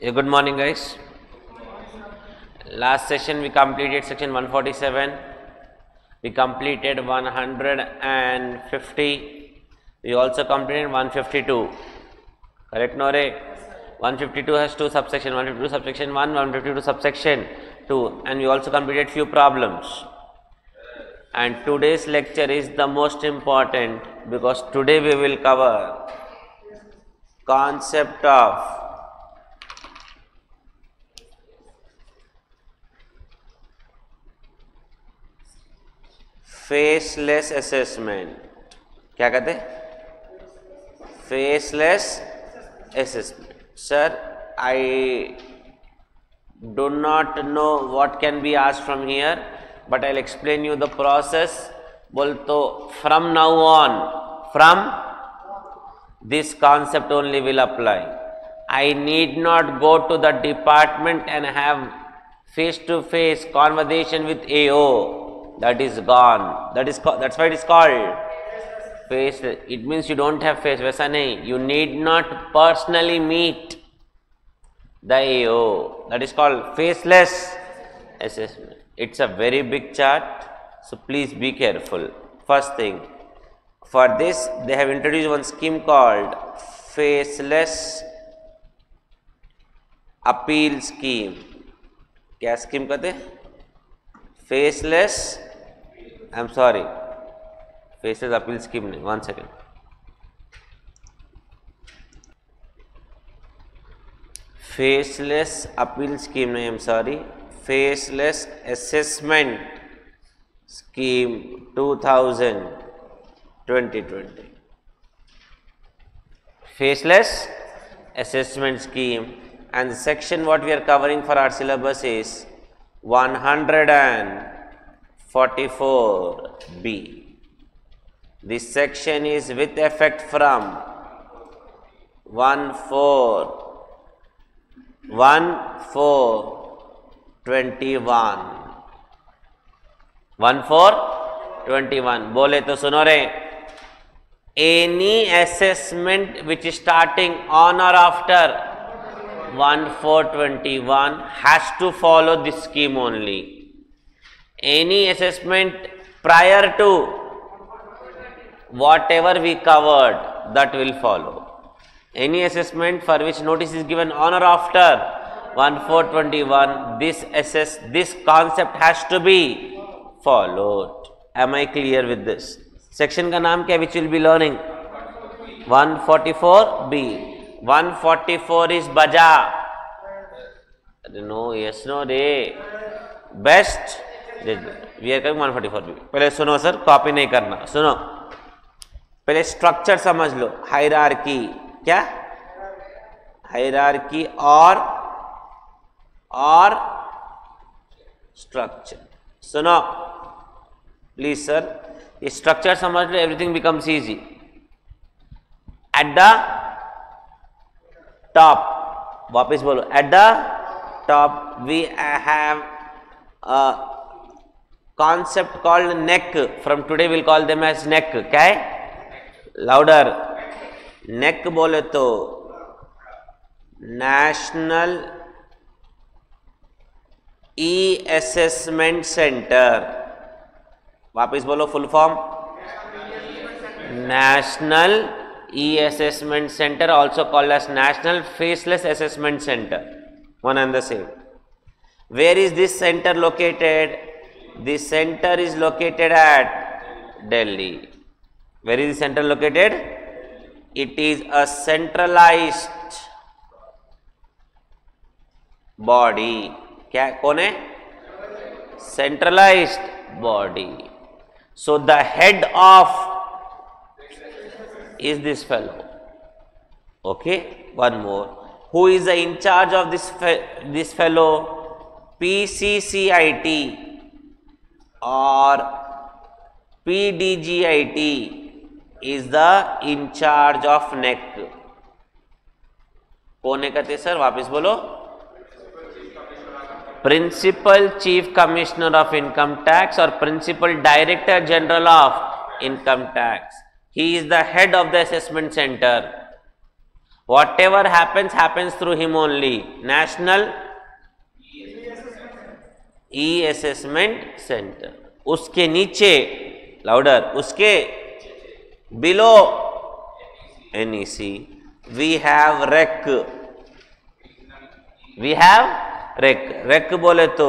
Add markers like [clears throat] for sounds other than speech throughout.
Good morning, guys. Last session we completed section 147. We completed 150. We also completed 152. Correct, Nore? 152 has two subsection 152 subsection 1, 152 subsection 2, and we also completed few problems. And today's lecture is the most important because today we will cover concept of faceless assessment क्या कहते faceless assessment sir I do not know what can be asked from here but i'll explain you the process बोल तो from now on from this concept only will apply i need not go to the department and have face to face conversation with ao that is gone that is that's why it is called face it means you don't have face वैसा नहीं you need not personally meet the AO that is called faceless assessment it's a very big chart so please be careful first thing for this they have introduced one scheme called faceless appeal scheme क्या scheme कहते faceless I am sorry, faces appeal scheme. One second. Faceless appeal scheme name. I am sorry, faceless assessment scheme 2000 2020. Faceless assessment scheme and the section what we are covering for our syllabus is 100 and 144b. This section is with effect from 1 4 1 4 21 1 4 21 बोले तो सुनो रे any assessment which is starting on or after 1421 has to follow this scheme only. any assessment prior to whatever we covered that will follow. Any assessment for which notice is given on or after 1421 this assess this concept has to be followed. Am i clear with this? Section ka naam kya which will be learning? 144 b. 144 is baja no yes no re best we are coming 144 भी पहले सुनो sir copy नहीं करना। सुनो। पहले structure समझ लो। Hierarchy क्या? Hierarchy और और स्ट्रक्चर सुनो। प्लीज़ सर ये स्ट्रक्चर समझ लो everything becomes easy at the top वापस बोलो। At the top we a concept called neck from today we'll call them as neck क्या है louder neck बोले तो national e assessment center वापस बोलो full form national e-assessment center also called as national faceless assessment center one and the same where is this center located this center is located at delhi where is the center located it is a centralized body क्या कौन है centralized body so the head of is this fellow. Okay, one more. Who is the in charge of this fe this fellow? PCCIT और P D G I T is the incharge of NeAC कौन है कहते sir? वापिस बोलो। Principal chief commissioner of income tax और principal director general of income tax he is the head of the assessment center whatever happens happens through him only national e assessment center उसके नीचे louder उसके below N E C we have ReAC we have ReAC ReAC बोले तो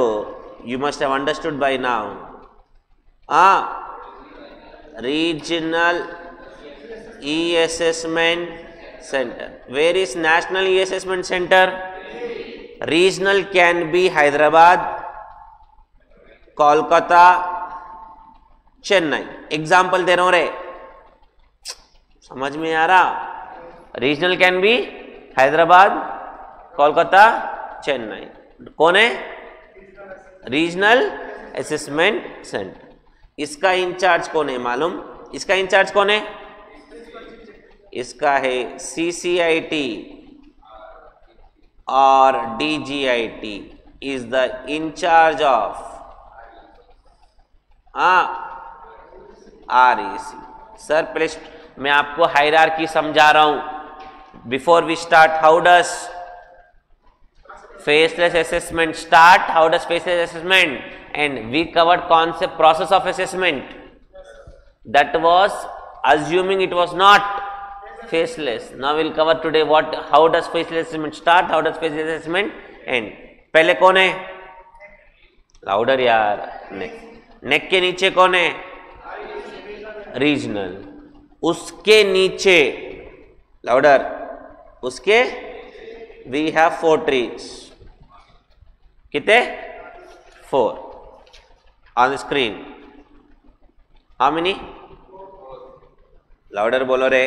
you must have understood by now हा regional e assessment center where is national e assessment center regional can be Hyderabad kolkata Chennai. Example दे रहा हूँ रे। समझ में आ रहा? Regional can be Hyderabad, Kolkata, Chennai. कौन है? रीजनल असेसमेंट सेंटर इसका इंचार्ज कौन है मालूम? इसका इंचार्ज कौन है? इसका है सीसीआईटी और DGIT is the incharge of हाँ आर ई सी सर प्लेस्ट मैं आपको हायरार समझा रहा हूँ। Before we start how does faceless assessment start how does faceless assessment end we covered कौन से process of assessment that was assuming it was not faceless now will cover today what how does faceless assessment start how does faceless assessment end पहले कौन है? Louder यार next नेक के नीचे कौन है? रीजनल उसके नीचे लाउडर उसके वी हैव फोर ट्रीज कितने? Four on screen how many louder बोलो रे.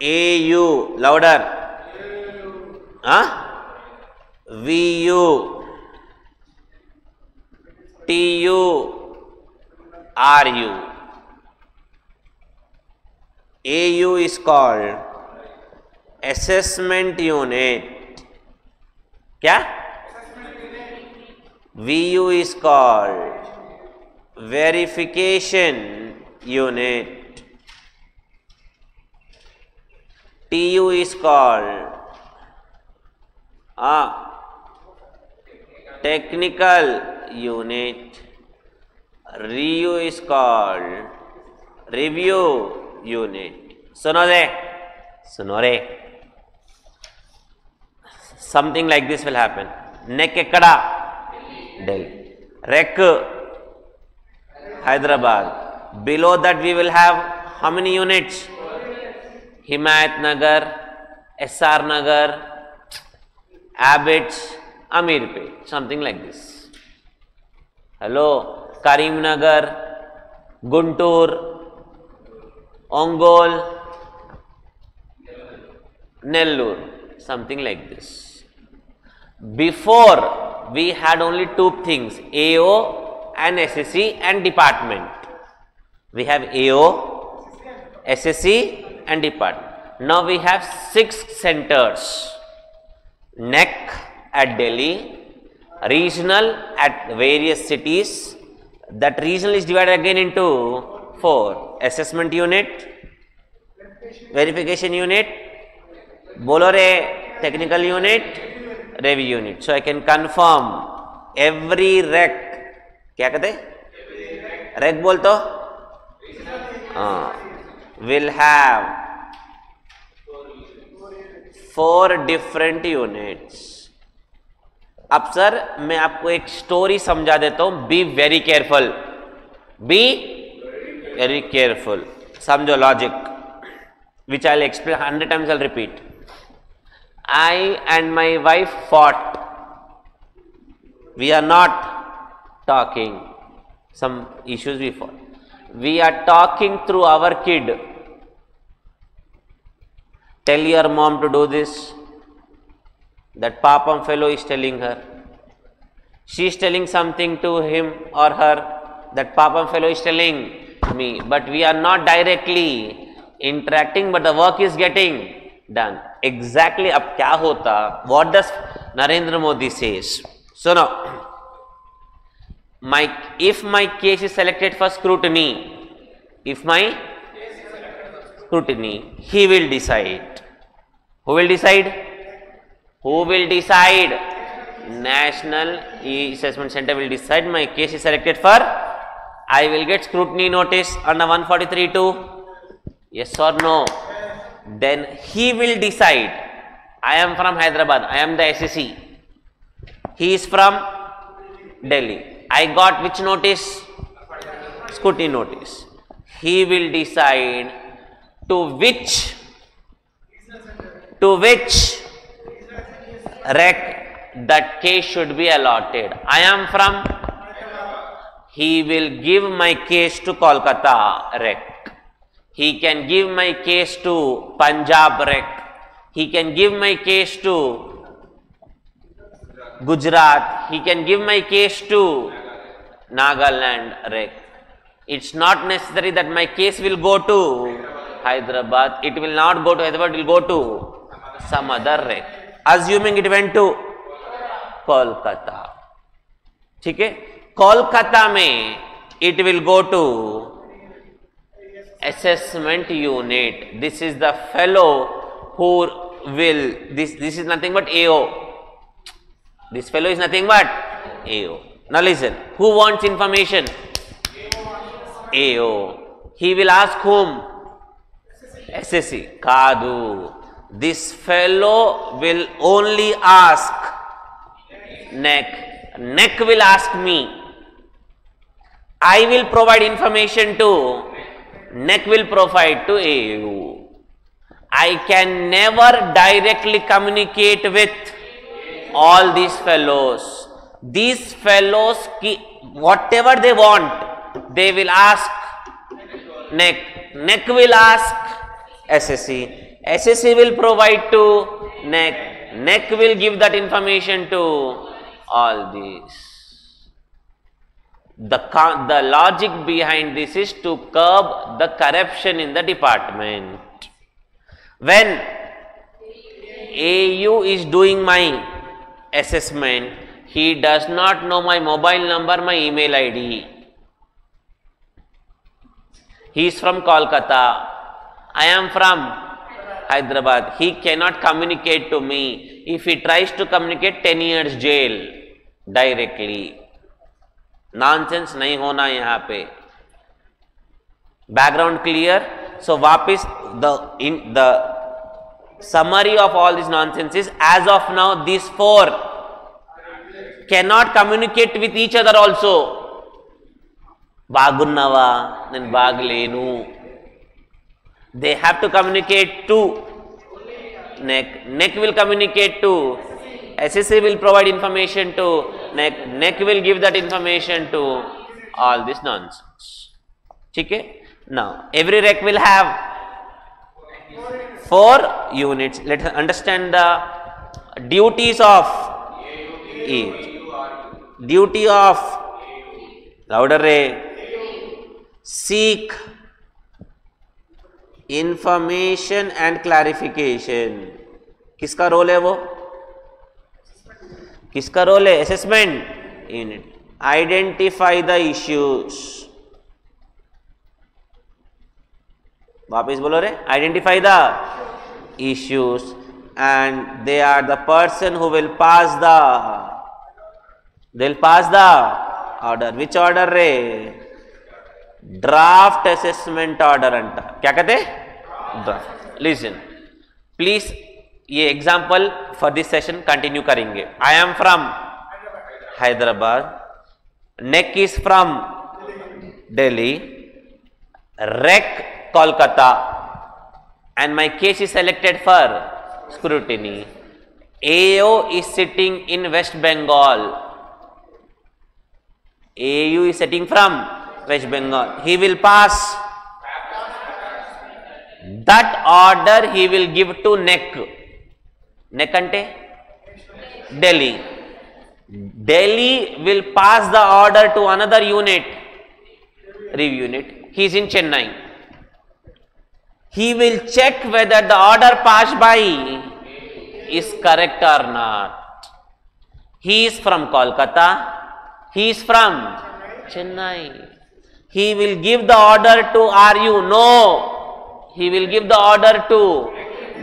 ए यू लाउडर हाँ V U T U, R U. A U is called assessment unit क्या? V U is called verification unit. T U is called technical unit. Review is called review unit. Suno re, suno re. Something like this will happen. Neck ekkada? Delhi. Rec Hyderabad. Below that we will have how many units? Himayat Nagar, SR Nagar, Abbots, Amirpet, something like this hello karimnagar guntur ongol nellore something like this before we had only two things AO and SSC and department. We have AO, SSC and department. Now we have six centers. NEC at Delhi, regional at various cities. That regional is divided again into four. Assessment unit, verification unit, Bolore technical unit, review unit. So I can confirm every rec. क्या कहते rake बोल तो will have four different units अब sir, मैं आपको एक story समझा देता हूँ। Be very careful be very careful समझो logic which I explain hundred times I repeat I and my wife fought we are not talking some issues we fought we are talking through our kid tell your mom to do this That papam fellow is telling her. She is telling something to him or her. That papam fellow is telling me. But we are not directly interacting, but the work is getting done. Exactly up kya hota? What does Narendra Modi says? So now, my if my case is selected for scrutiny, if my scrutiny, he will decide. Who will decide? Who will decide? National E-Assessment Center will decide my case is selected for. I will get scrutiny notice under 143.2. Yes or no? Then he will decide. I am from Hyderabad. I am the SSC. He is from Delhi. I got which notice? Scrutiny notice. He will decide to which to which rec that case should be allotted. I am from he will give my case to Kolkata rec. He can give my case to Punjab rec. He can give my case to Gujarat. He can give my case to Nagaland rec. It's not necessary that my case will go to Hyderabad. It will not go to Hyderabad, it will go to some other rec Assuming it went to Kolkata. ठीक है कोलकाता में it will go to assessment unit. This is the fellow who will, this, this is nothing but AO. This fellow is nothing but AO. Now listen, who wants information? AO. He will ask whom? SSC. Kadu. This fellow will only ask neck. Neck will ask me. I will provide information to neck will provide to AU. I can never directly communicate with all these fellows. These fellows, whatever they want, they will ask neck. Neck will ask SSC. SSC will provide to neck. Neck will give that information to all these. The, the logic behind this is to curb the corruption in the department. When AU is doing my assessment, he does not know my mobile number, my email ID. He is from Kolkata. I am from Hyderabad. He cannot communicate to me. If he tries to communicate, 10 years jail directly. Nonsense नहीं होना यहां पे background clear so वापिस the in the summary of all these nonsense is as of now these four cannot communicate with each other also బాగున్నావా నేను బాగలేను they have to communicate to neck neck will communicate to SSA will provide information to neck, neck will give that information to all this nonsense. Okay? Now, every rec will have four units. Let us understand the duties of each. Duty of louder ray seek information and clarification किसका role है वो? किसका role है? Assessment unit identify the issues वापिस बोलो रे। Identify the issues and they are the person who will pass the they pass the order which order रे? Draft assessment order अंट क्या कहते ड्राफ्ट लिसन प्लीज़ ये example for this session continue करेंगे। I am from Hyderabad NeAC is from Delhi ReAC Kolkata and my case is selected for scrutiny AO is sitting in West Bengal. AU is sitting from West Bengal. He will pass. That order he will give to Neck. Neck ante? Delhi. Delhi will pass the order to another unit, review unit. He is in Chennai. He will check whether the order passed by is correct or not. He is from Kolkata. He is from Chennai. He will give the order to RU. No. he will give the order to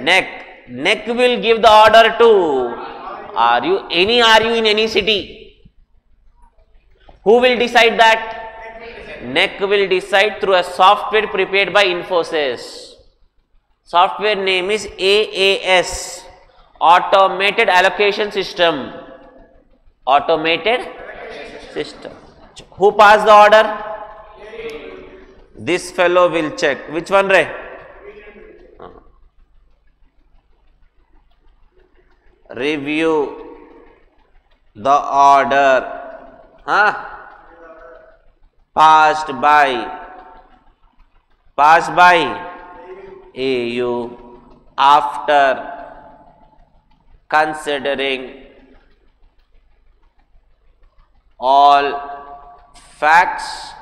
neck. Neck will give the order to are you any are you in any city? Who will decide that? Neck will decide through a software prepared by infosys. Software name is aas automated allocation system. Automated system. Who passed the order this fellow will check. Which one ray? Uh-huh. Review the order. Huh? passed by. Passed by. AU after considering all facts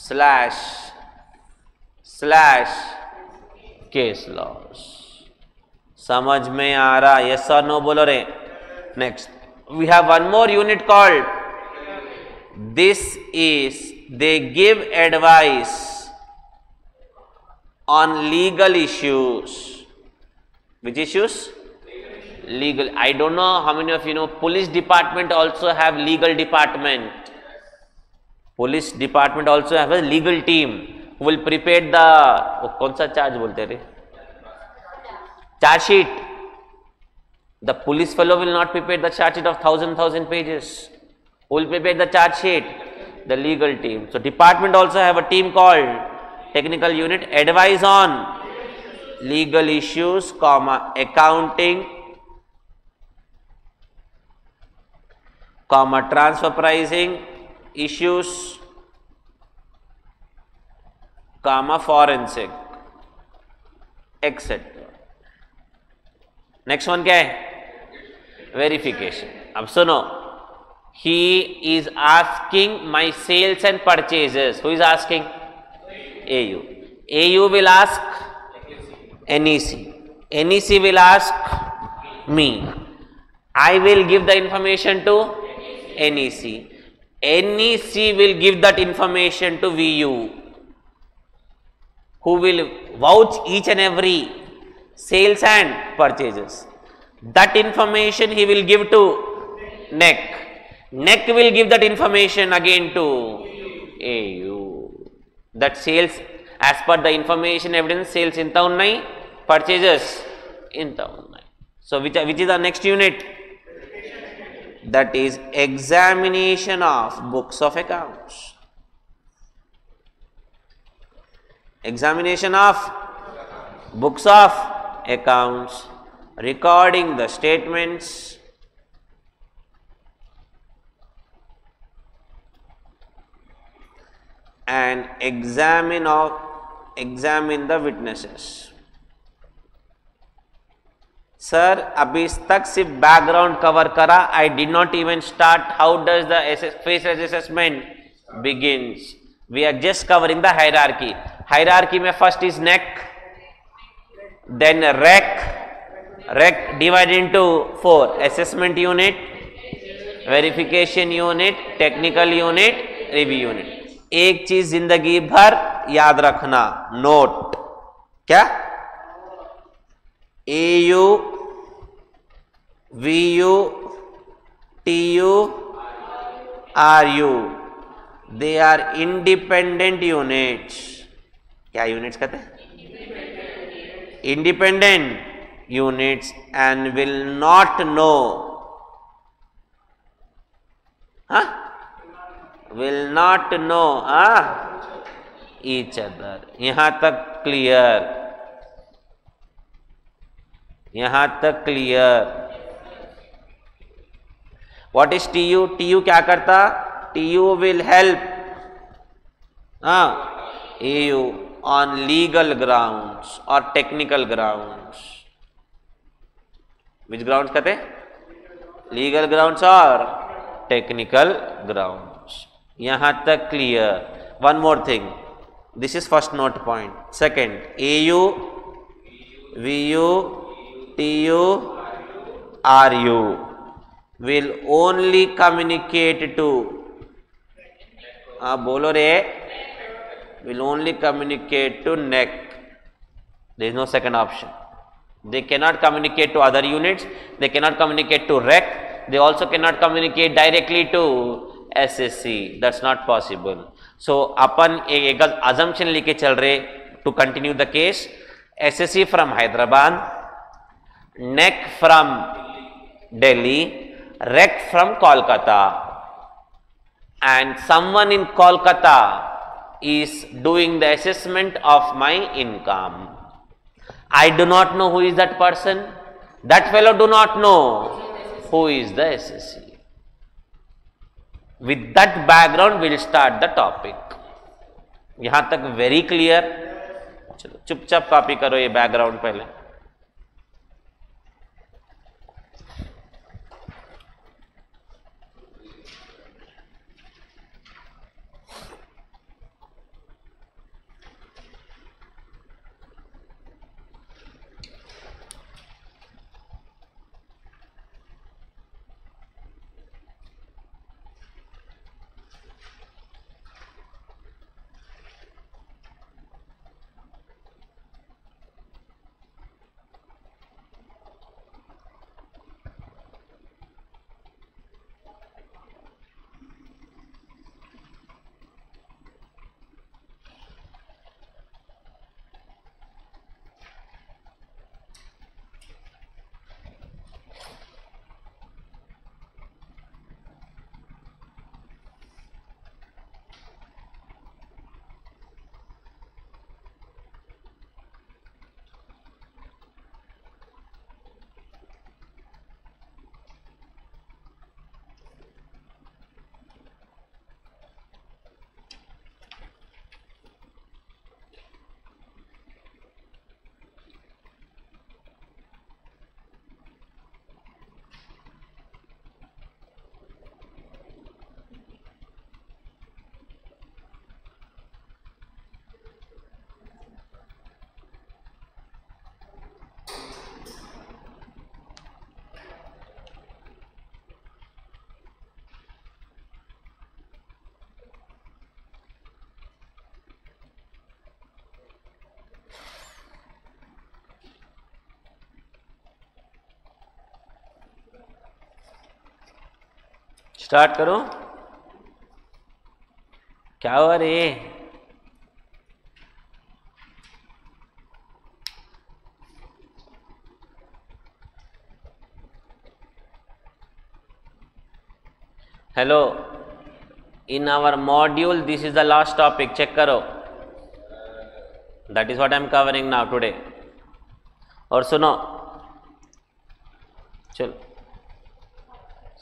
slash slash case laws समझ में आ रहा ये और no बोलो रे। Next we have one more unit called this is they give advice on legal issues which issues legal I don't know how many of you know police department also have legal department police department also have a legal team who will prepare the oh, kaun charge bolte re charge sheet. The police fellow will not prepare the charge sheet of thousand thousand pages. Who will prepare the charge sheet? The legal team. So department also have a team called technical unit advise on legal issues comma accounting comma transfer pricing issues comma forensic etc next one क्या है verification अब सुनो he is asking my sales and purchases who is asking AU. AU will ask NEC. NEC will ask me. I will give the information to NEC. NEC will give that information to VU who will vouch each and every sales and purchases. That information he will give to NEC. NEC will give that information again to AU. That sales as per the information evidence sales in town 9, purchases in town 9. So, which, which is the next unit? that is examination of books of accounts. Examination of books of accounts, recording the statements, and examine of examine the witnesses. Sir अभी तक सिर्फ़ background cover करा। I did not even start how does the face assessment begins we are just covering the hierarchy hierarchy में first is NeAC then ReAC ReAC divide into four assessment unit verification unit technical unit review unit एक चीज़ ज़िंदगी भर याद रखना। Note क्या? A U V U T U R U they are independent units क्या units कहते हैं? Independent units and will not know हाँ not know ah, each other. यहाँ तक क्लियर यहाँ तक clear. What is T U T U क्या करता? T U will help A U on legal grounds और टेक्निकल ग्राउंड्स विच ग्राउंड कहते legal grounds और टेक्निकल ग्राउंड्स यहाँ तक clear one more thing this is first note point second A U V U T U R U will only communicate to ah bolo re will only communicate to neck there is no second option. They cannot communicate to other units, they cannot communicate to REC, they also cannot communicate directly to SSC. That's not possible. So, अपन एक assumption लेके चल रहे to continue the case. SSC from Hyderabad, NeAC from Delhi ReAC from Kolkata and someone in Kolkata is doing the assessment of my income I do not know who is that person that fellow do not know who is the assessee with that background will start the topic यहाँ तक very clear चलो, चुपचाप copy करो ये background पहले. Start करो। क्या हुआ रे? Hello in our module this is the last topic check करो। That is what I am covering now today और सुनो। चलो।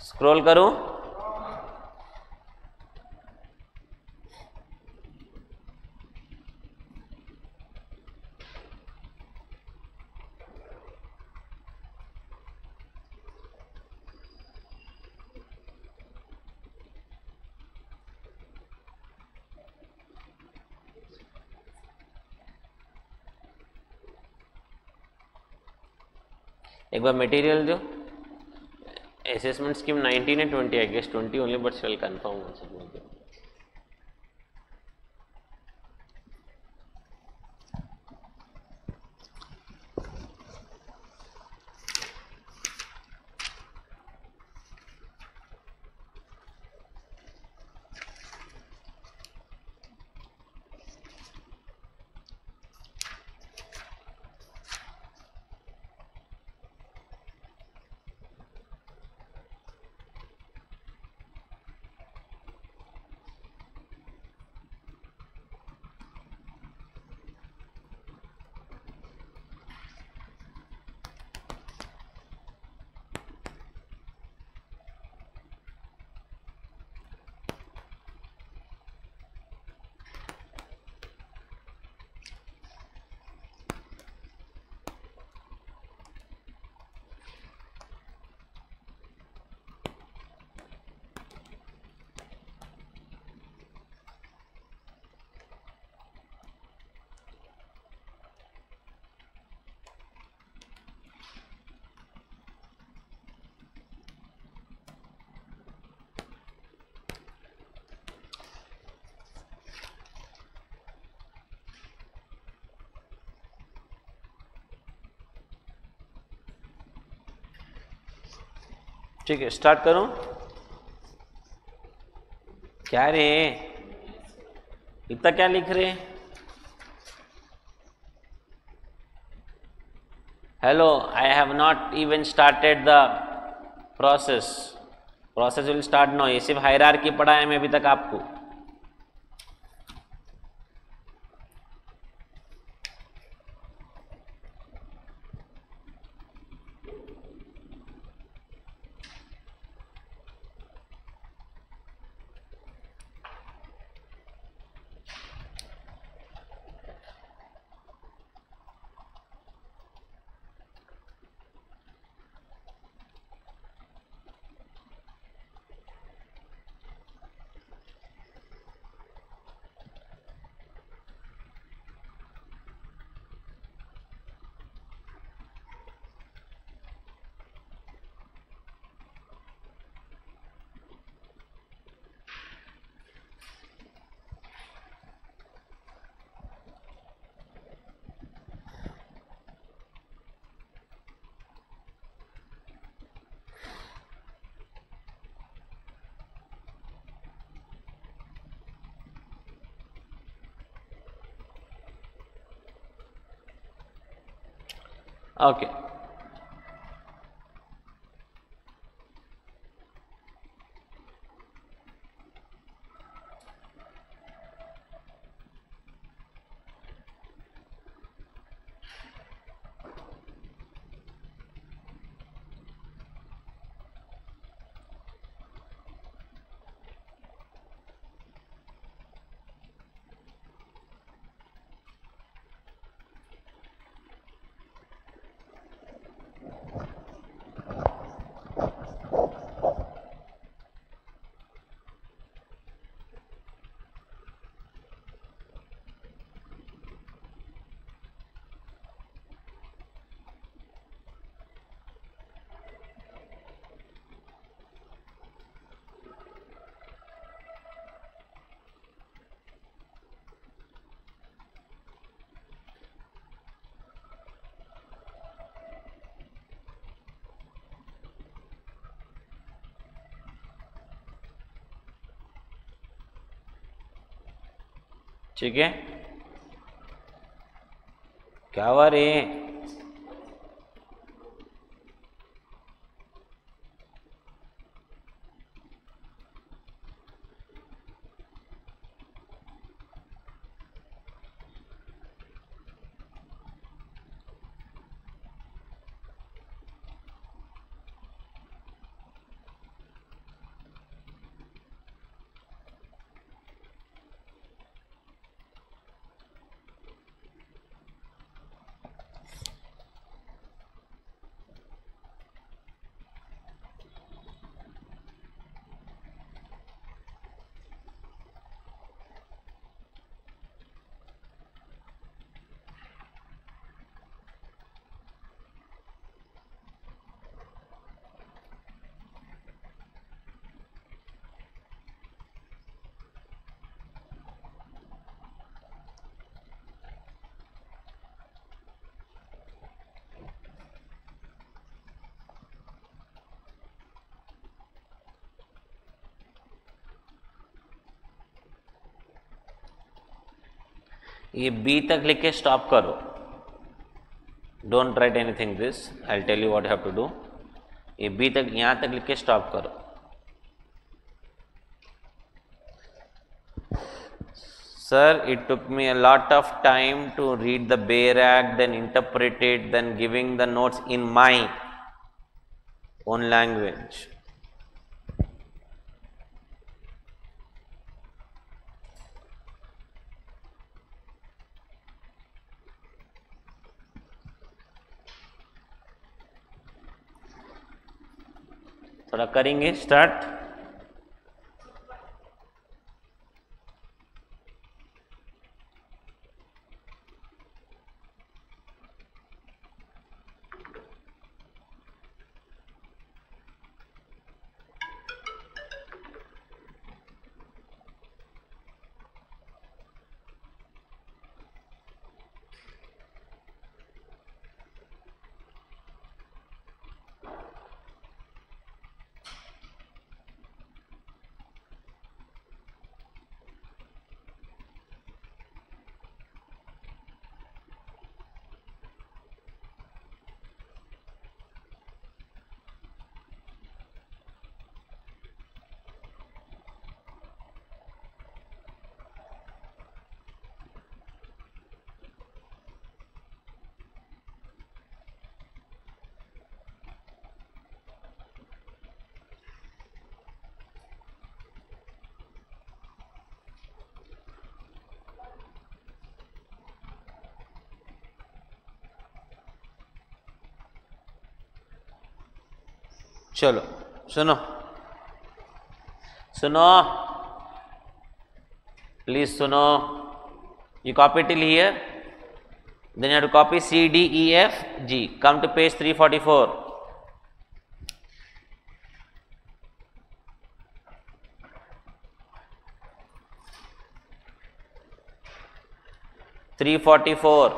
स्क्रॉल करूँ? एक बार मटेरियल दो। असेसमेंट स्कीम 19 है 20 आई गेस 20 ओनली बट सेल कन्फर्म हो सकती है ठीक है स्टार्ट करूँ। क्या रे? इतना क्या लिख रहे? Hello I have not even started the process process will start no ये सिर्फ़ हायरार की पढ़ाया मैं अभी तक आपको। Okay. ठीक है? क्या हुआ रे? ये बी तक लिख के स्टॉप करो don't write anything this I tell you what have to do ये बी तक, यहाँ तक लिख के स्टॉप करो। Sir it took me a lot of time to read the bare act then interpreted then giving the notes in my own language थोड़ा करेंगे start. चलो, सुनो। सुनो। प्लीज़ सुनो। ये कॉपी टिल ही। है then you copy C D E F G come to page 344 344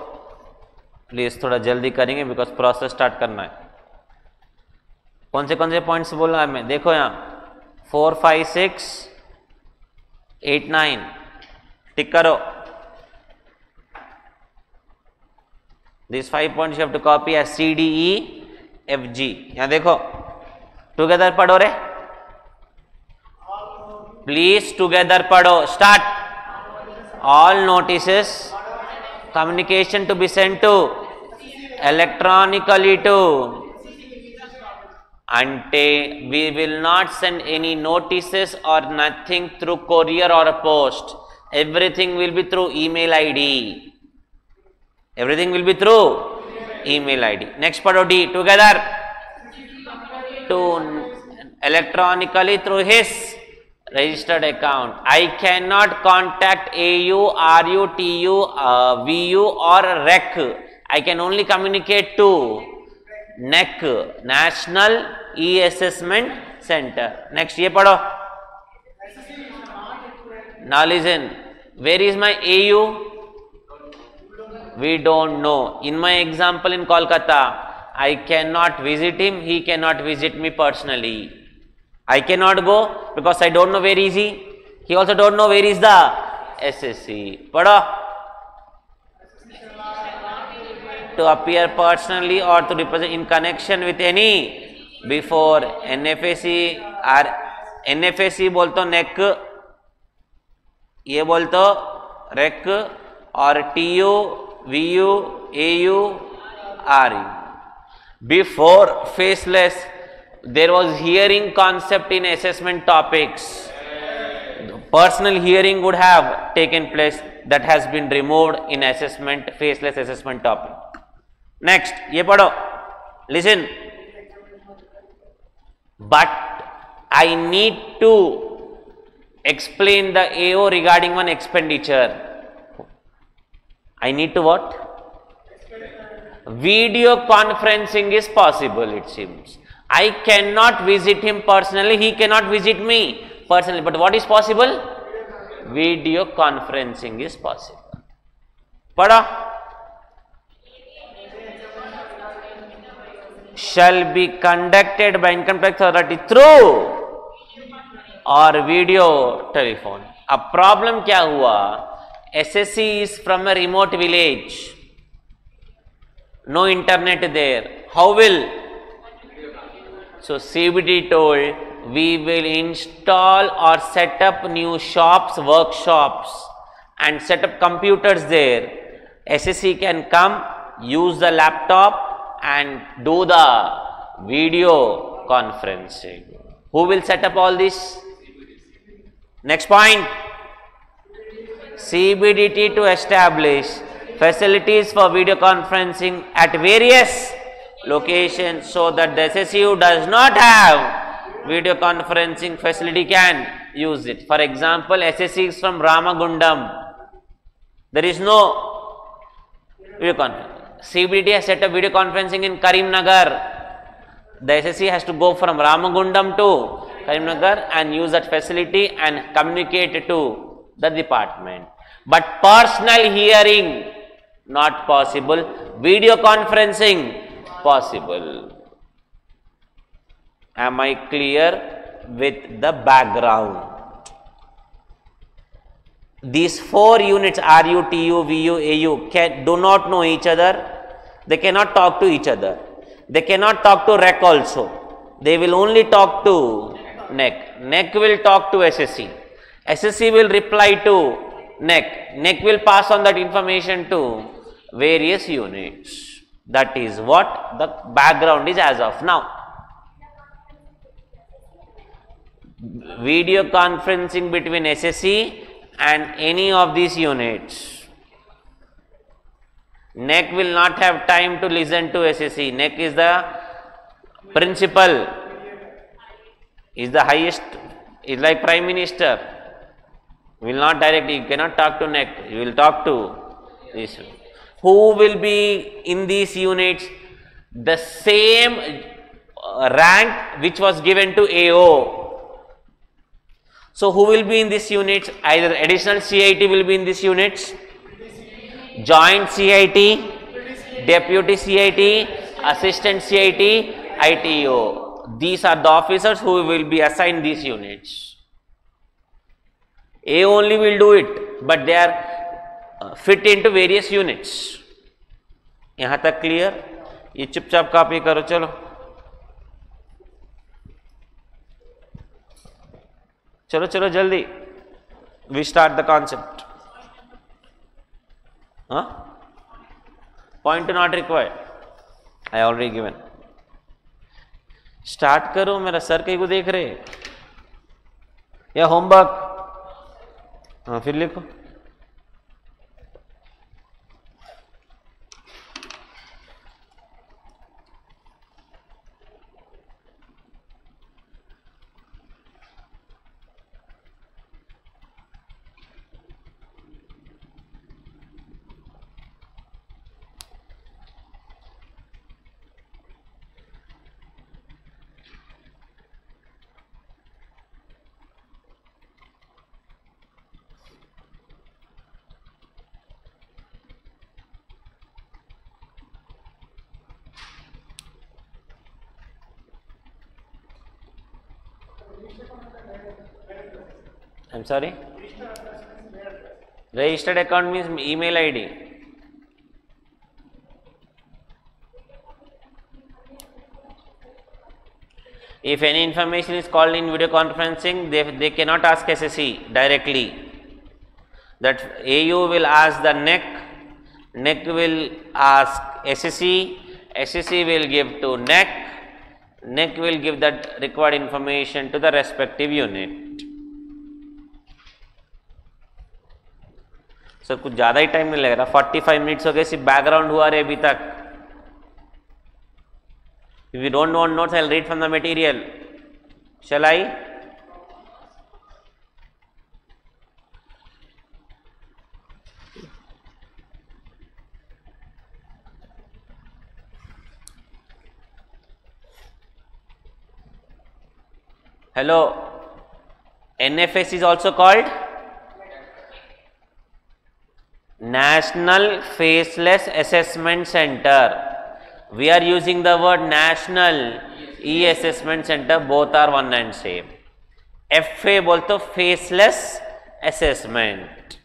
please थोड़ा जल्दी करेंगे बिकॉज़ प्रोसेस स्टार्ट करना है। कौन से कौन से पॉइंट्स बोलना है मैं? देखो यहाँ। Four five six eight nine tick करो। This five point you have to copy S C D E F G यहाँ देखो। टुगेदर पढ़ो रे। प्लीज़ टुगेदर पढ़ो। Start all notice communication to be sent to electronically to ante we will not send any notices or nothing through courier or a post everything will be through email id everything will be through email id next part of d together to electronically through his registered account. I cannot contact AU, RU, TU, uh, VU or REC. I can only communicate to NEC, National e assessment centre next ये पढ़ो knowledge in where is my A U we don't know in my example in Kolkata I can not visit him he can not visit me personally I can not go because I don't know where is he he also don't know where is the assessee पढ़ो to appear personally और to represent in connection with any before NFAC are NFAC बोल तो नेक ये बोल तो rake और T U V U A U R U before faceless there was hearing concept in assessment topics personal hearing would have taken place that has been removed in assessment faceless assessment topic next ये पढ़ो. Listen But I need to explain the AO regarding one expenditure. I need to what? Video conferencing is possible, it seems. I cannot visit him personally, he cannot visit me personally. But what is possible? Video conferencing is possible. Pada? Shall be conducted by income tax authority through or video telephone. A problem क्या हुआ? SSC is from a remote village. No internet there. How will so CBD told we will install or set up new shops, workshops and set up computers there. SSC can come, use the laptop and do the video conferencing. Who will set up all this? Next point. CBDT to establish facilities for video conferencing at various locations so that the SSU does not have video conferencing facility can use it. For example, SSC is from Ramagundam. There is no video conference. CBD has set up video conferencing in Karimnagar. The SSC has to go from Ramagundam to Karimnagar and use that facility and communicate to the department. But personal hearing not possible. Video conferencing possible. Am I clear with the background? These four units RU, TU, VU, AU can, do not know each other. They cannot talk to each other. They cannot talk to REC also. They will only talk to NEC. NEC will talk to SSC. SSC will reply to NEC. NEC will pass on that information to various units. That is what the background is as of now. Video conferencing between SSC and any of these units. Neck will not have time to listen to SSC. Neck is the principal is the highest, is like Prime Minister. Will not directly, you cannot talk to neck, you will talk to this. Who will be in these units? The same uh, rank which was given to AO. So, who will be in these units? Either additional CIT will be in these units, joint CIT, deputy CIT, assistant CIT, ITO. These are the officers who will be assigned these units. A only will do it, but they are uh, fit into various units. यहाँ तक clear ये चुपचाप copy करो चलो चलो चलो, जल्दी। We start the concept point not required I already given start करो, मेरा सर कहीं को देख रहे या होमवर्क हाँ फिर लिखो। I'm sorry? Registered account means email ID. If any information is called in video conferencing, they, they cannot ask SSE directly. That AU will ask the NEC, NEC will ask SSE, SSE will give to NEC, NEC will give that required information to the respective unit. Sir, कुछ ज़्यादा ही time नहीं लग रहा। Forty five minutes हो गए, सिर्फ़ background हुआ रहे अभी तक। We don't want note I read from the material चल I hello N F S is also called National Faceless Assessment Center. We are using the word National E Assessment Center, both are one and same. FA बोलते faceless assessment.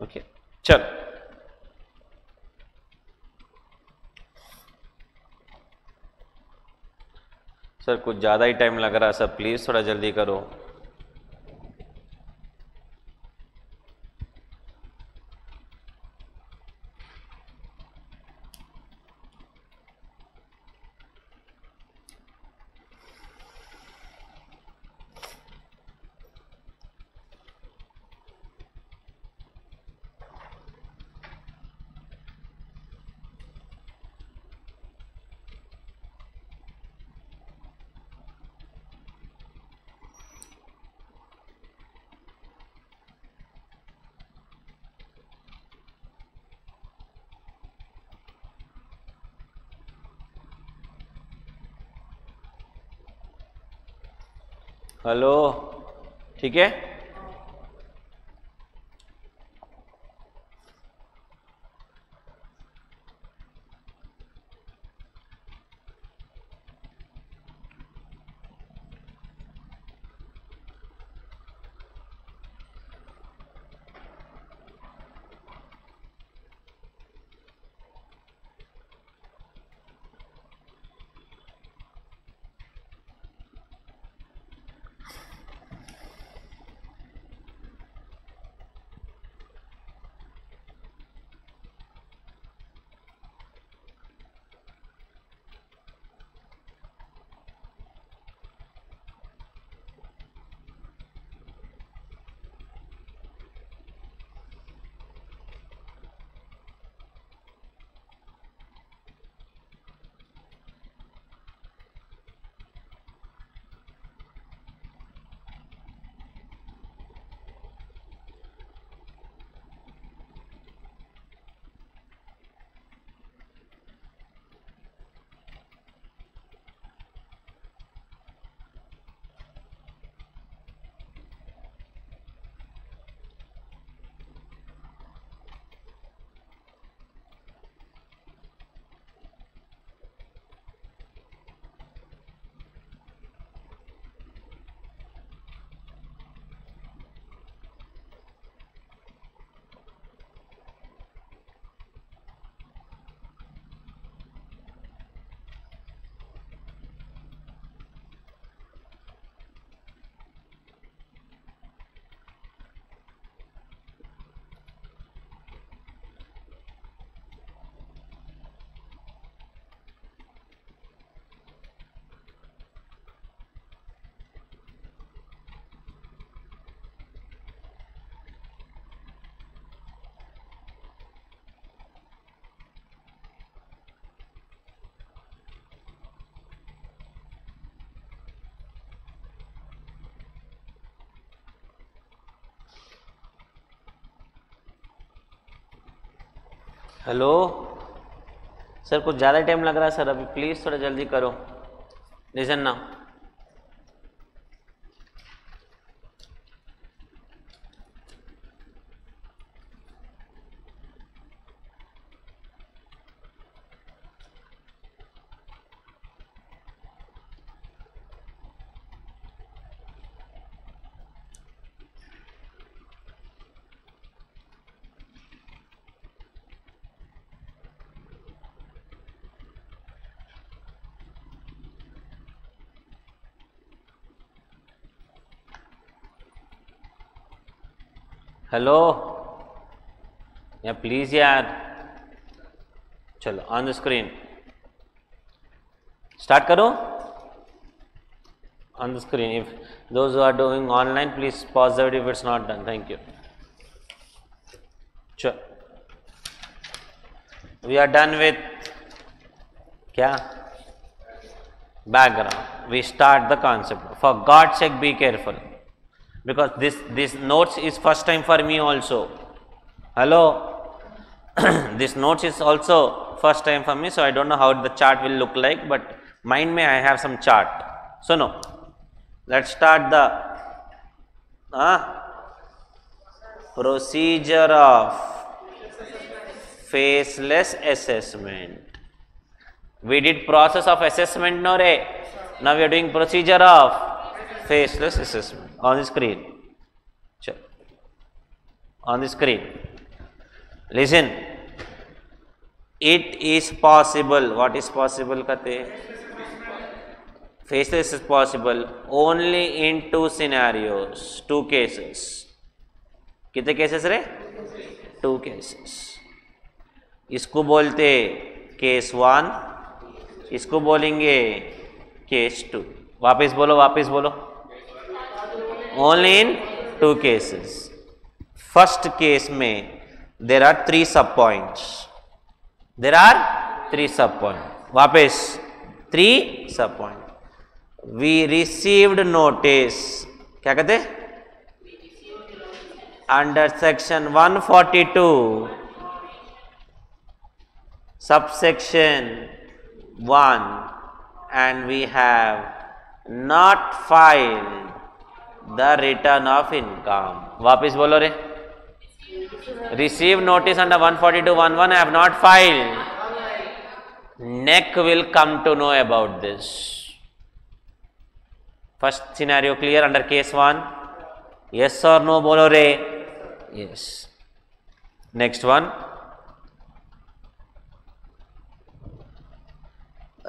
Okay, चल sir कुछ ज़्यादा ही time लग रहा है sir please थोड़ा जल्दी करो हेलो ठीक है? हेलो? सर, कुछ ज़्यादा टाइम लग रहा है, सर। अभी प्लीज़ थोड़ा जल्दी करो। लिसन ना। हेलो। या प्लीज़ यार। चलो ऑन द स्क्रीन स्टार्ट करो। On the screen if those are doing online please pause it if it's not done thank you चलो वी आर डन विथ क्या? Background. We start the concept. For god's sake, be careful. Because this this notes is first time for me also. Hello? [clears throat] This notes is also first time for me so i don't know how the chart will look like but mind me i have some chart. So no. Let's start the uh, procedure of faceless assessment. We did process of assessment no re. Now we are doing procedure of faceless assessment on the screen. On the screen. Listen. It is possible. What is possible, Kate? Faceless is possible only in two scenarios, two cases. कितने cases रे two cases इसको बोलते case one इसको बोलेंगे case to वापस बोलो वापस बोलो only in two cases. First case में there are three sub points. There are three sub points. वापस three sub point. We received notice. क्या कहते under section 142 subsection 1 and we have not filed the return of income. वापिस बोलो रे। Receive notice under 142.11 have not filed NeAC will come to know about this first scenario clear under case one yes और no बोलो रे। Yes next one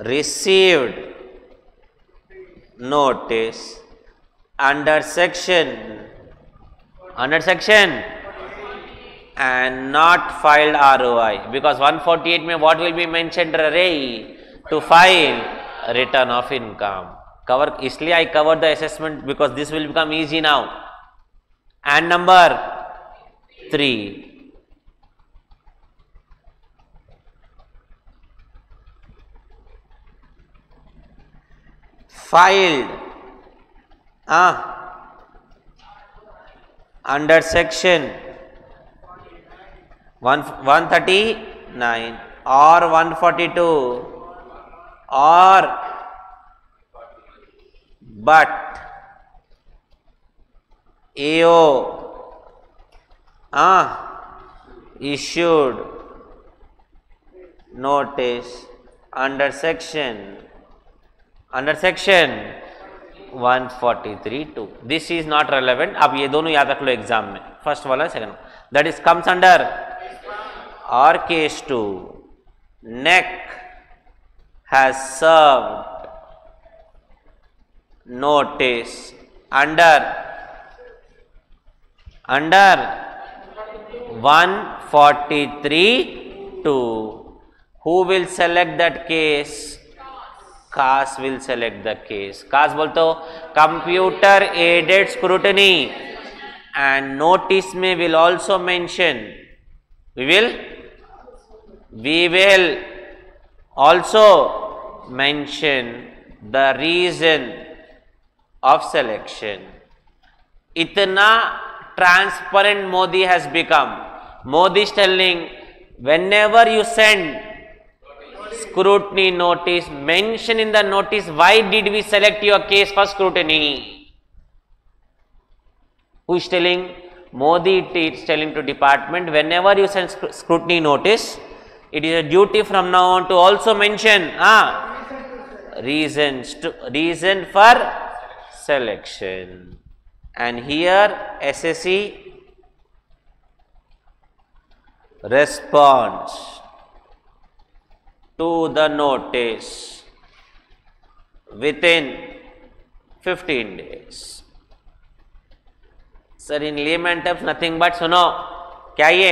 received notice under section under section and not filed ROI because 148 may what will be mentioned array to file return of income. Cover isliye I cover the assessment because this will become easy now. And number 3 filed under section 139 और 142 और but AO uh issued notice under section under section 143 2 this is not relevant अब ये दोनों याद रख लो exam में first वाला second that is comes under और case two NeAC has served notice under under 143 2 who will select that case CASS will select the case CASS बोलते हो computer aided scrutiny and notice में will also mention we will we will also mention the reason of selection इतना transparent Modi has become Modi stealing whenever you send scrutiny notice, mention in the notice why did we select your case for scrutiny. Who is telling? Modi is telling to department whenever you send scrutiny notice, it is a duty from now on to also mention ah, reasons to reason for selection. And here SSC responds to the notice within 15 days. Sir, in layman terms, nothing but सुनो क्या ये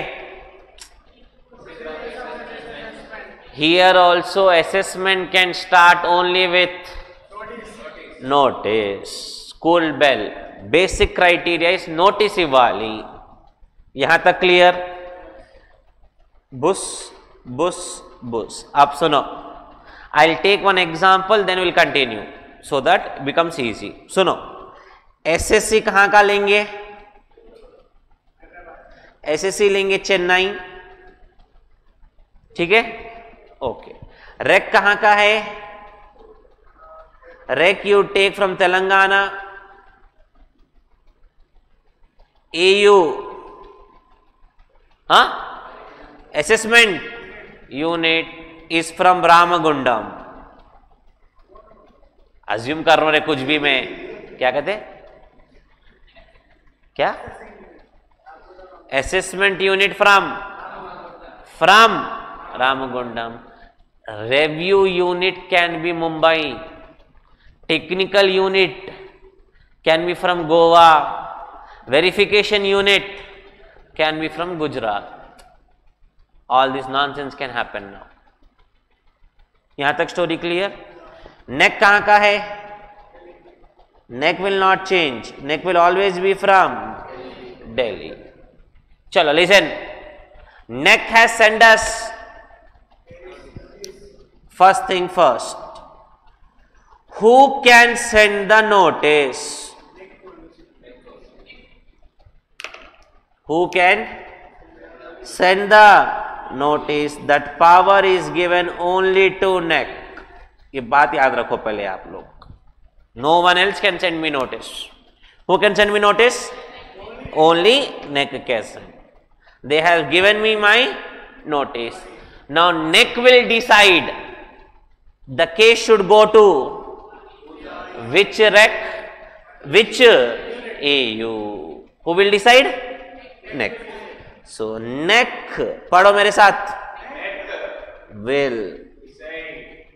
here also assessment can start only with notice school bell basic criteria is notice इवाली यहाँ तक clear बुस बुस बुस आप सुनो I take one example then will continue so that becomes easy सुनो एसएससी कहाँ का लेंगे? एसएससी लेंगे चेन्नई। ठीक है? ओके रेक कहाँ का है? ReAC you take from Telangana AU हाँ assessment. Unit is from Ramagundam. Assume कर रहे कुछ भी मैं। क्या कहते क्या? Assessment unit from from Ramagundam review unit can be Mumbai technical unit can be from Goa verification unit can be from Gujarat all this nonsense can happen now. यहाँ तक स्टोरी क्लियर नेक कहाँ का है? NeAC will not change NeAC will always be from Delhi चलो listen NeAC has send us first thing first who can send the notice who can send the notice that power is given only to NeAC ये बात याद रखो पहले आप लोग। No one else can send me notice who can send me notice only NeAC कैसे they have given me my notice now NeAC will decide the case should go to which ReAC which A U who will decide next so NeAC पढ़ो मेरे साथ. Will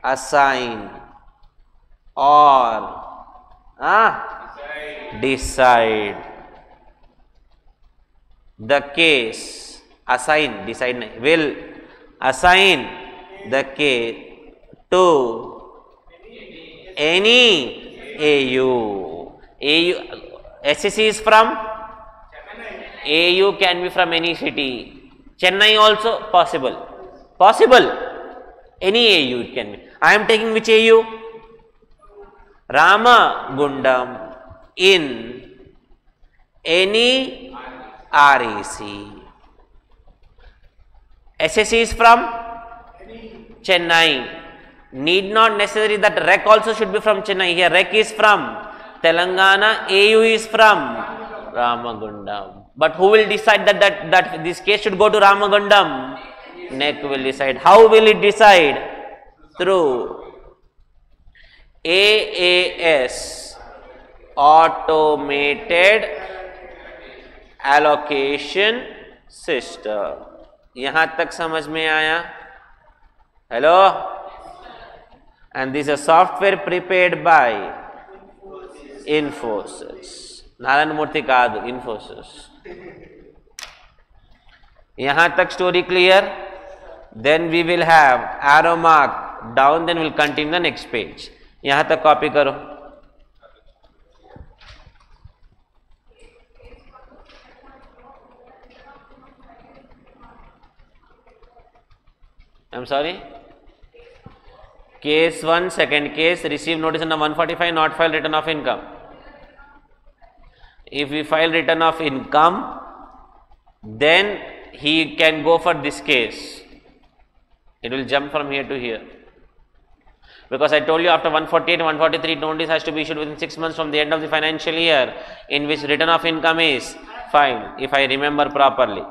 assign और decide the case assign decide नहीं. Will assign the के to any A U A U assessee is from AU can be from any city. Chennai also possible. Possible. Any AU it can be. I am taking which AU? Rama Gundam in any REC. SSC is from Chennai. Need not necessary that REC also should be from Chennai. Here REC is from Telangana, AU is from Ramagundam. But who will decide that, that, that this case should go to Ramagundam? NEC will decide. How will it decide? Through AAS, Automated Allocation System. यहां तक समझ में आया hello and this is a software prepared by Infosys. Narayana Murthy का Infosys. यहाँ तक story clear then we will have arrow mark down then will continue the next page यहाँ तक कॉपी करो। I am sorry case one second case receive notice number 145 not file return of income if we file return of income then he can go for this case It will jump from here to here. Because I told you after 148 and 143 notice has to be issued within 6 months from the end of the financial year in which return of income is filed, if I remember properly.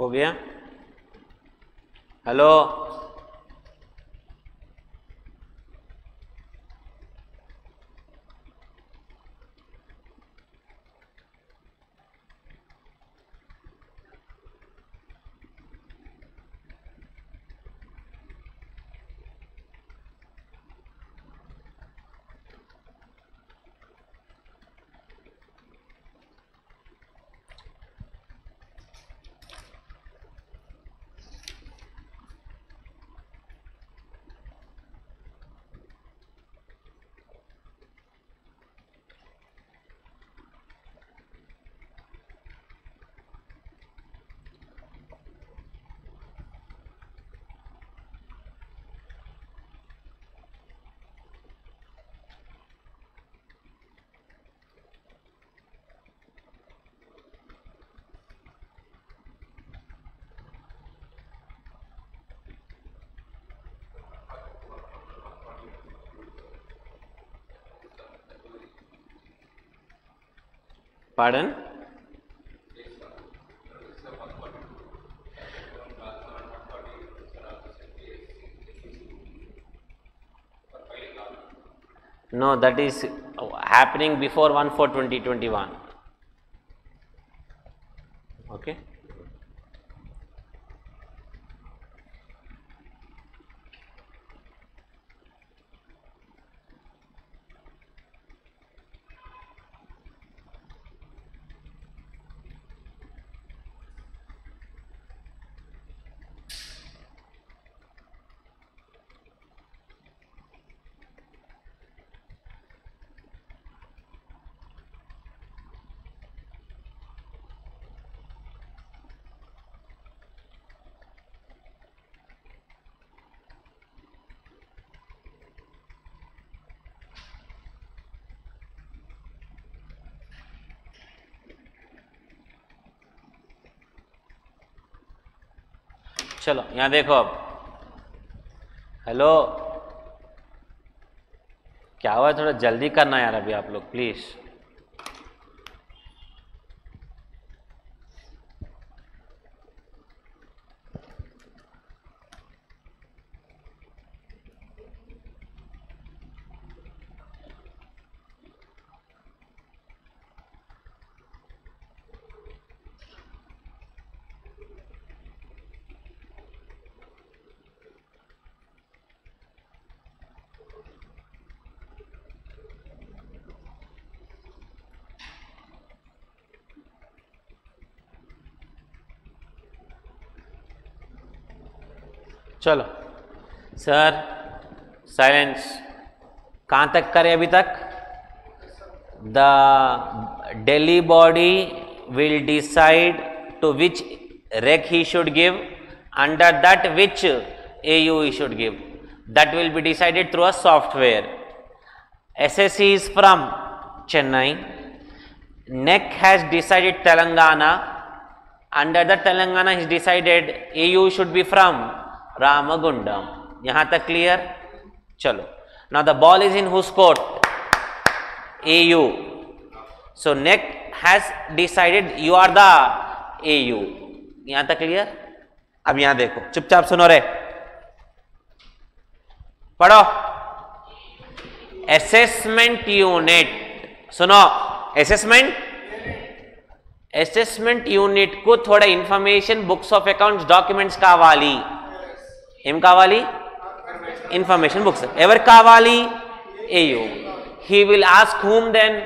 हो गया। Hello Pardon? No, that is happening before 1 4 2021. चलो, यहाँ देखो अब। Hello क्या हुआ? थोड़ा जल्दी करना यार अभी आप लोग प्लीज़ चलो। सर साइलेंस कहाँ तक करें अभी तक? The Delhi body will decide to which ReAC he should give under that which A U he should give that will be decided through a software assessee is from Chennai NeAC has decided Telangana under that Telangana is decided A U should be from Ramagundam. यहाँ तक clear चलो। Now the ball is in whose court A U so NeAC has decided you are the A U यहाँ तक clear अब यहाँ देखो। चुपचाप सुनो रे। पढ़ो। एसेसमेंट यूनिट सुनो। एसेसमेंट एसेसमेंट यूनिट को थोड़ा information books of accounts documents का वाली ఏం కావాలి ఇన్ఫర్మేషన్ బుక్స్ ఎవరికి కావాలి AU he will ask whom then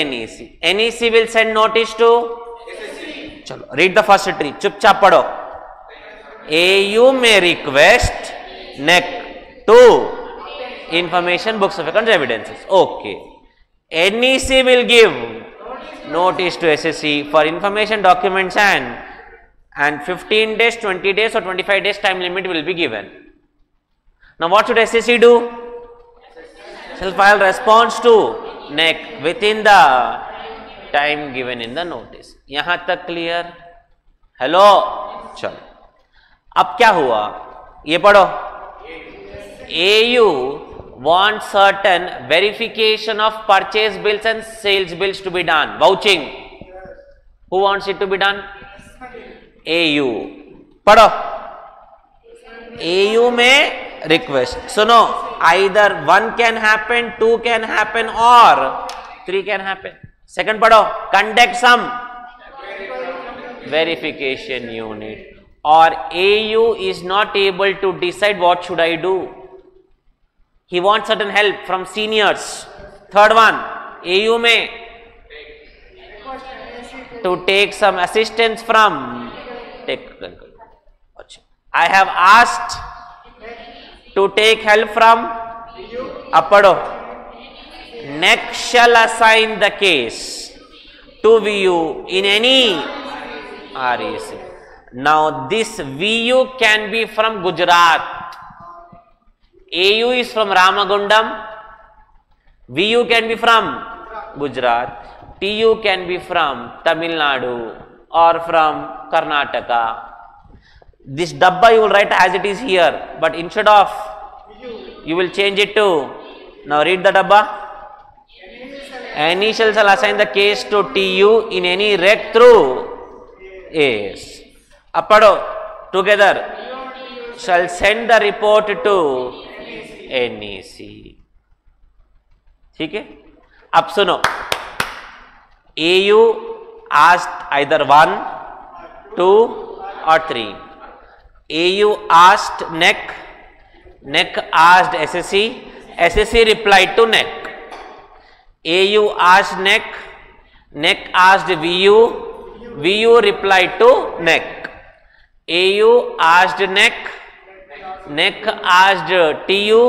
NEC NEC will send notice to చలో రీడ్ ద ఫస్ట్ ట్రీ चुपचाप पढ़ो AU may request NEC to information books of accounts evidences. Okay. NEC will give notice to SSC for information documents and and 15 days, 20 days or 25 days time limit will be given. Now what should SSC do? Shall file response to NEC within the time given in the notice. यहाँ तक clear? Hello चलो अब क्या हुआ ये पढ़ो AU wants certain verification of purchase bills and sales bills to be done. Vouching. Who wants it to be done? A U पढ़ो। A U may request सुनो either one can happen two can happen और three can happen second पढ़ो। Conduct some verification unit और AU is not able to decide what should I do he want certain help from seniors third one A U may to take some assistance from from technical. I have asked to take help from Apado. Next shall assign the case to VU in any REC. Now this VU can be from Gujarat. AU is from Ramagundam. VU can be from Gujarat. TU can be from Tamil Nadu or from Karnataka. This dabba you will write as it is here, but instead of you will change it to now read the dabba. Any shall assign the case to TU in any rec through. अब पढ़ो together shall send the report to NEC. ठीक है अब सुनो AU asked either one, two or three. AU asked NEC, NEC asked SSC, SSC replied to NEC. AU asked NEC, NEC asked VU, VU replied to NEC. AU asked NEC, NEC asked TU,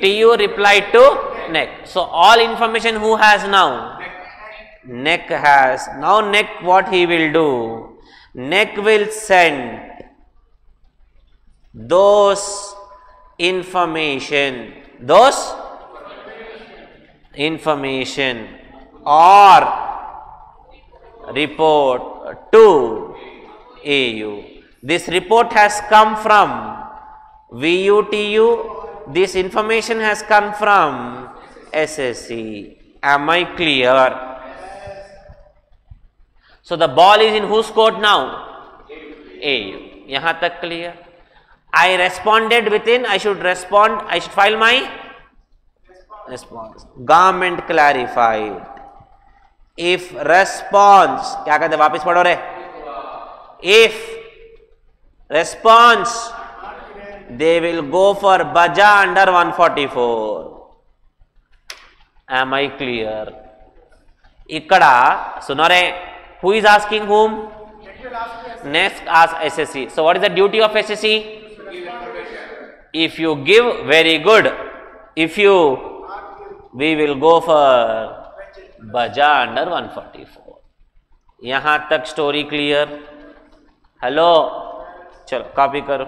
TU replied to NEC. So all information who has now? NEC has. Now neck what he will do? Neck will send those information, those information or report to AU. This report has come from VUTU. This information has come from SSC. Am I clear? So the ball is in whose court now A U यहाँ तक clear I responded with in I should respond I should file my response government clarified if response क्या कहते वापिस पढ़ो रे? If response they will go for बजा under 144 I clear इकड़ा, सुनो रे who is asking whom next ask ssc so what is the duty of ssc if you give very good if you we will go for baja under 144 यहां तक story clear hello चलो copy करो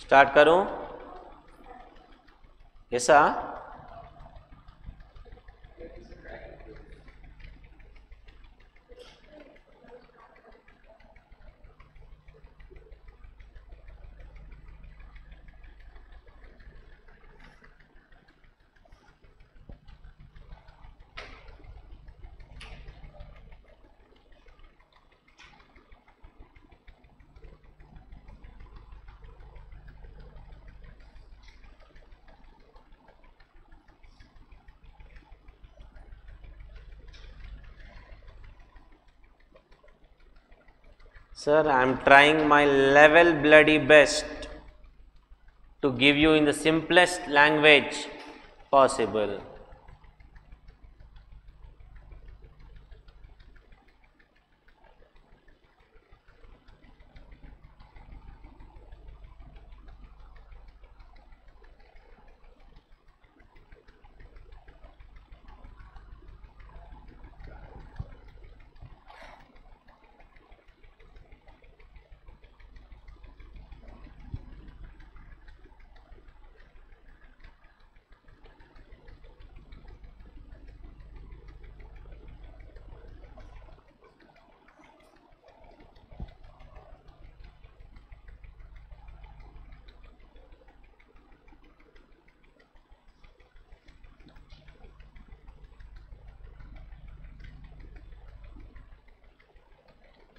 start करूँ? ऐसा Sir, I am trying my level bloody best to give you in the simplest language possible.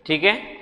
ठीक है?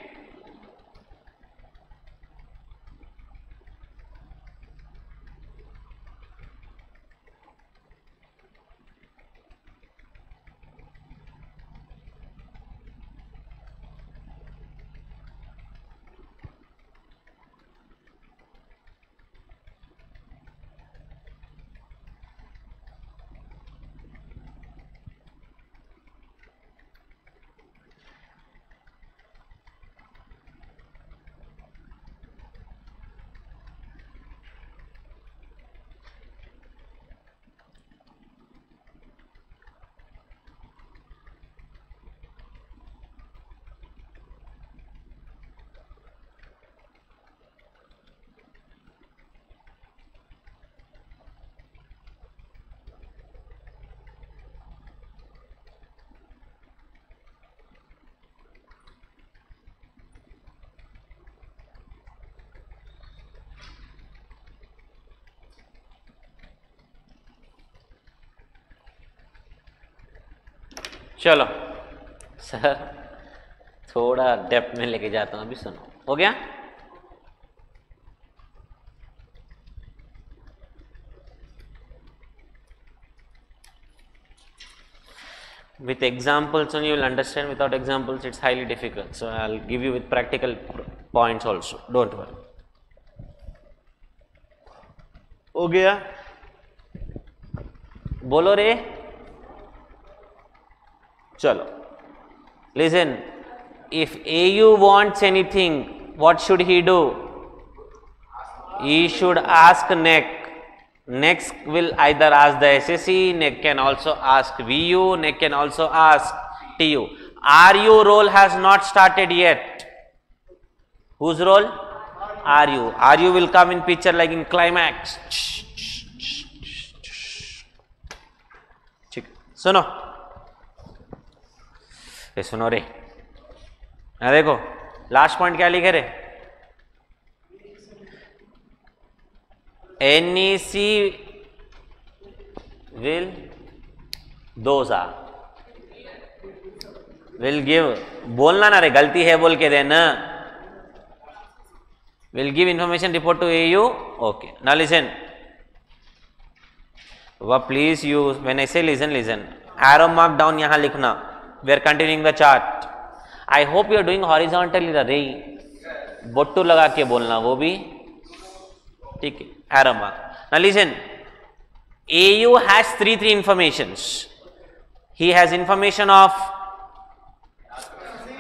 चलो sir थोड़ा डेप्थ में लेके जाता हूँ अभी सुनो हो गया with examples only you will understand without examples it's highly difficult so i'll give you with practical points also don't worry हो गया बोलो रे Chalo. Listen, if AU wants anything, what should he do? He should ask NEC. Next will either ask the SSE, NEC can also ask VU, NEC can also ask TU. RU role has not started yet. Whose role? RU. RU will come in picture like in climax. So no. ये सुनो रे। ना देखो last point क्या लिखे रे? N E C will दो will give बोलना ना रे, गलती है बोल के देना। Will give information report to A U okay ना लिजन व प्लीज़ यू मैंने से listen listen arrow mark down यहाँ लिखना। we are continuing the chart I hope you are doing horizontally रे बोट्टू लगा के बोलना वो भी ठीक है arrow mark. Now listen, AU has three three informations. He has information of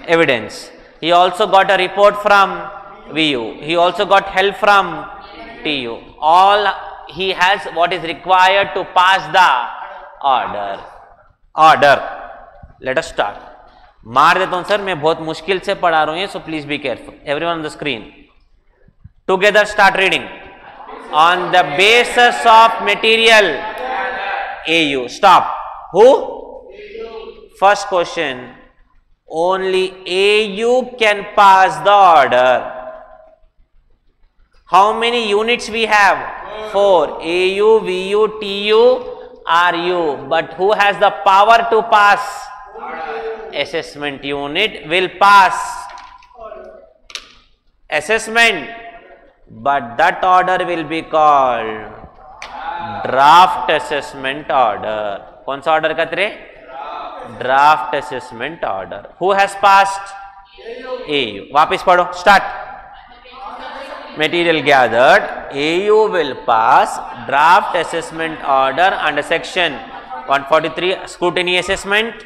evidence. He also got a report from VU. He also got help from TU. All he has what is required to pass the order. Order. Let us start मार देता हूँ, sir, मैं बहुत मुश्किल से पढ़ा रहा हूँ so please be careful every on the screen together start reading on the basis of material A U stop who first question only A U can pass the order how many units we have four A U V U T U R U but who has the power to pass Assessment unit will pass. Assessment but that order will be called draft assessment order कौन सा order कहते रे draft assessment order who has passed AU वापस पढ़ो start material gathered AU will pass draft assessment order under section 143 scrutiny assessment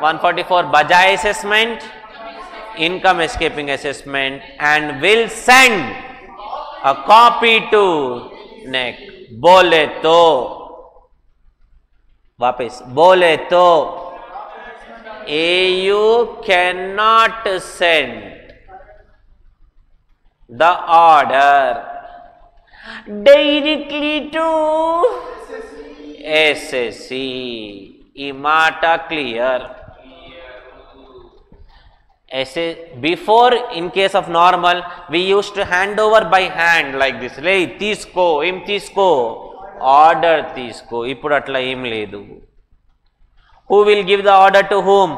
144 bajai assessment income escaping assessment and will send a copy to NEC बोले तो वापस बोले तो AU cannot send the order directly to SSC. IMATA clear. ऐसे before in case of normal we use to hand over by hand like this లే తీసుకో ఏం తీసుకో ఆర్డర్ తీసుకో ఇప్పుడు అట్లా ఏం లేదు who will give the order to whom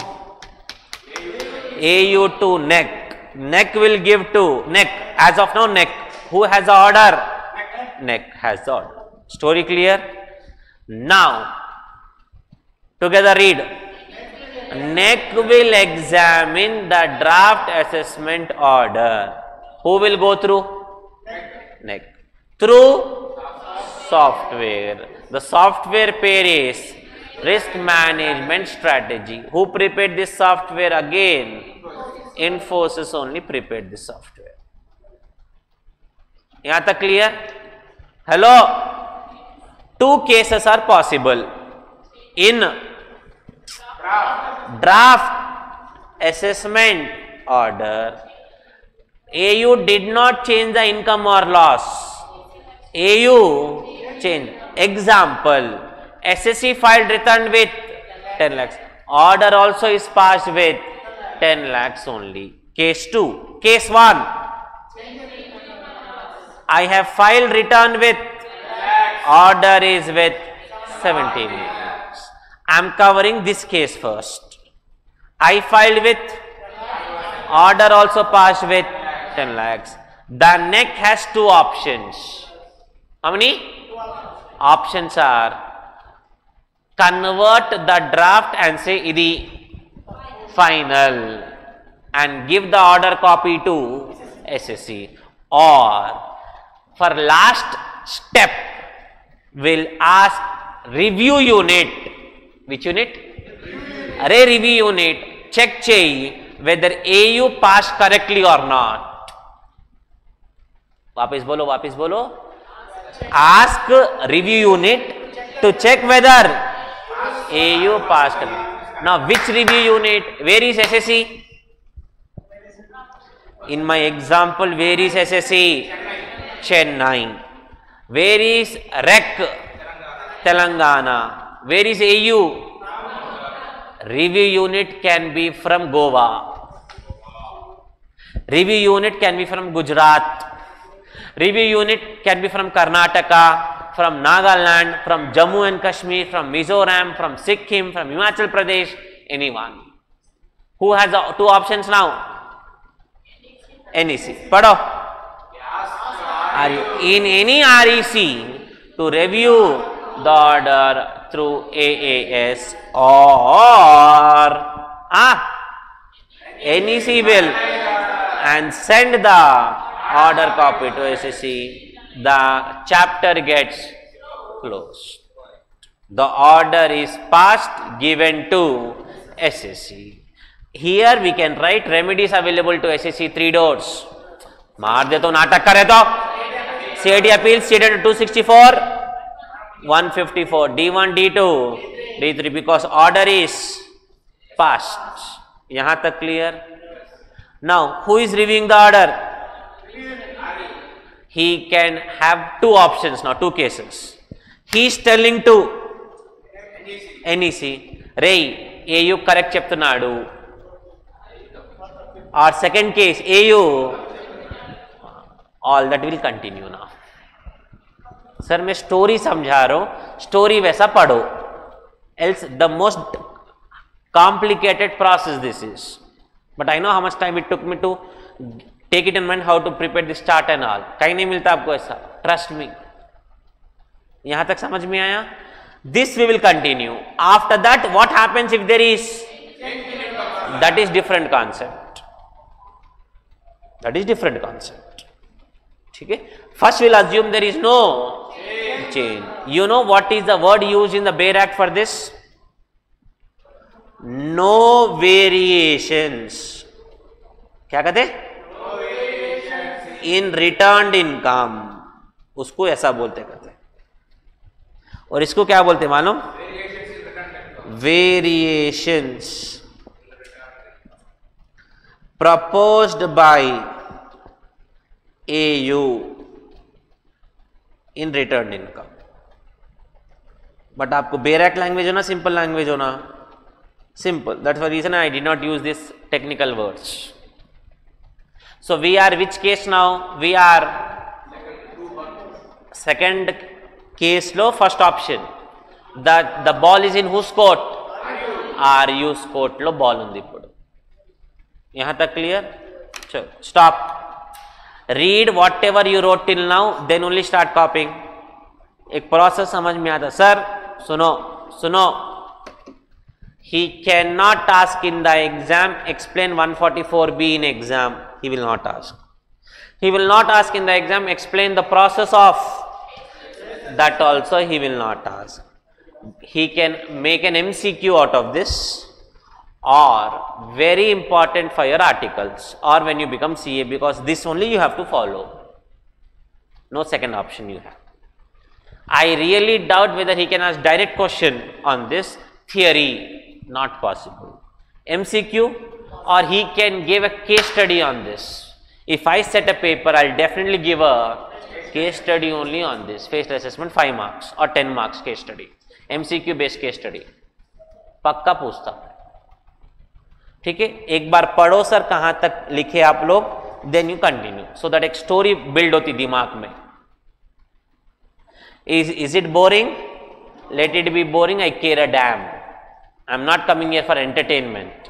AU to neck. Neck will give to neck. As of now, neck. Who has the order? Neck has the order. Story clear? Now, together read. Neck will examine the draft assessment order. Who will go through? Neck. Through software. The software pair is risk management strategy. Who prepared this software again? Infosys only prepared this software. यहाँ तक clear hello two cases are possible in draft assessment order, AU did not change the income or loss. AU change. Example, SSC filed returned with 10 lakhs. Order also is passed with 10 lakhs only. Case 2. Case 1. I have filed return with order is with 17 lakhs. I am covering this case first. I filed with order also passed with 10 lakhs. The neck has two options. How many? Options are convert the draft and say idi final and give the order copy to SSC or for last step will ask review unit which unit अरे review unit check చేయి whether AU passed correctly or not वापस बोलो वापस बोलो ask review unit to check whether AU passed correctly. now which review unit where is SSC in my example where is SSC Chennai. Where is REC? Telangana. Where is AU? Review unit can be from Goa. Review unit can be from Gujarat. Review unit can be from Karnataka, from Nagaland, from Jammu and Kashmir, from Mizoram, from Sikkim, from Himachal Pradesh, anyone. Who has two options now? NEC. Pado. in any REC to review the order through AAS or ah, NEC will and send the order copy to SSC, the chapter gets closed. The order is passed given to SSC. Here we can write remedies available to SSC three doors. मार दे तो नाटक करे तो CID appeals stated 264, 154 d1 d2 d3 because order is past yahan tak clear? Now who is reviewing the order? He can have two options now two cases. He is telling to nec ray au correct Nadu. our second case au all that will continue now. Sir मैं story समझा रहा हूँ। Story वैसा पढ़ो। Else the most complicated process this is but I know how much time it took me to take it in mind how to prepare the start and all कहीं नहीं मिलता आपको ऐसा। ट्रस्ट मी यहाँ तक समझ में आया? This we will continue after that what happens if there is that is different concept that is different concept ठीक है? First will assume there is no change you know what is the word use in the bare act for this no variations क्या कहते? In return income उसको ऐसा बोलते कहते और इसको क्या बोलते मालूम? Variations proposed by AU in return income but आपको बेरैक लैंग्वेज होना सिंपल लैंग्वेज होना। Simple that for reason I did not use this technical words so we are which case now we are second case low first option the the ball is in whose court are use court low ball uh यहाँ तक clear चलो stop read whatever you wrote till now then only start copying एक process समझ में आता sir सुनो सुनो he cannot ask in the exam explain 144b in exam he will not ask he will not ask in the exam explain the process of that also he will not ask he can make an mcq out of this are very important for your articles or when you become CA because this only you have to follow. No second option you have. I really doubt whether he can ask direct question on this theory, not possible. MCQ or he can give a case study on this. If I set a paper, I'll definitely give a case study only on this Face assessment 5 marks or 10 marks case study, MCQ based case study. Pakka pusta. ठीक है? एक बार पढ़ो sir कहाँ तक लिखे आप लोग then you continue so that एक स्टोरी बिल्ड होती दिमाग में. Is is it boring let it be boring I care a damn I am not coming here for entertainment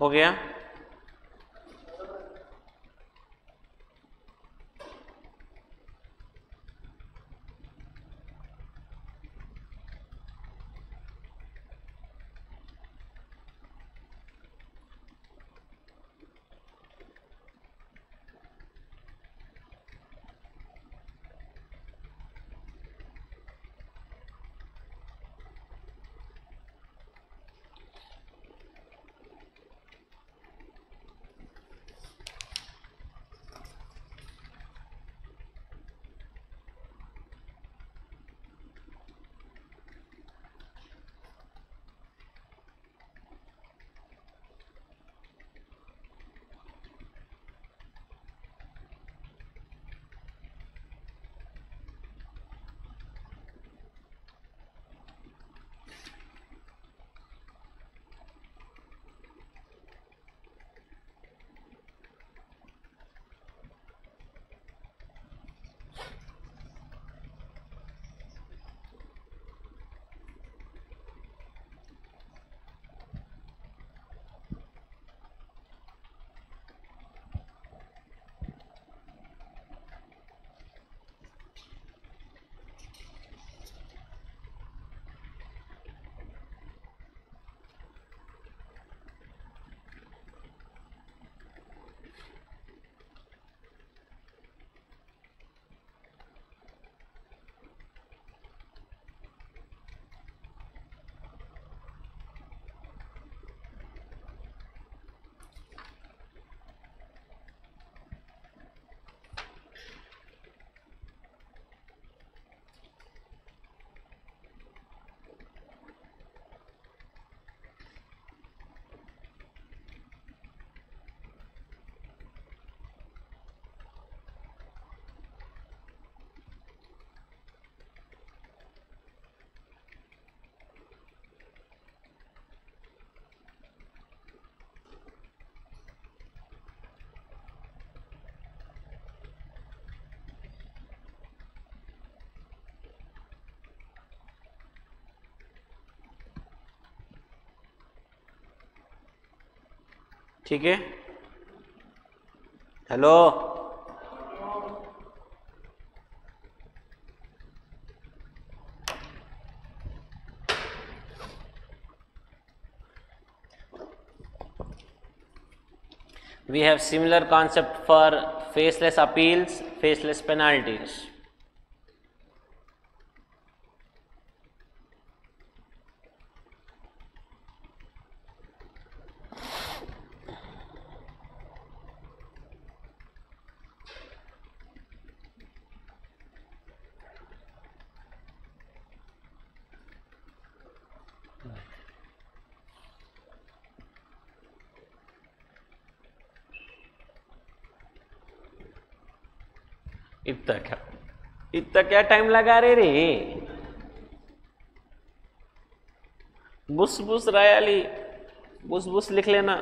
हो गया? ठीक है? Hello we have similar concept for faceless appeals faceless penalties क्या time लगा रहे रे? बुस बुस रायाली बुस बुस लिख लेना।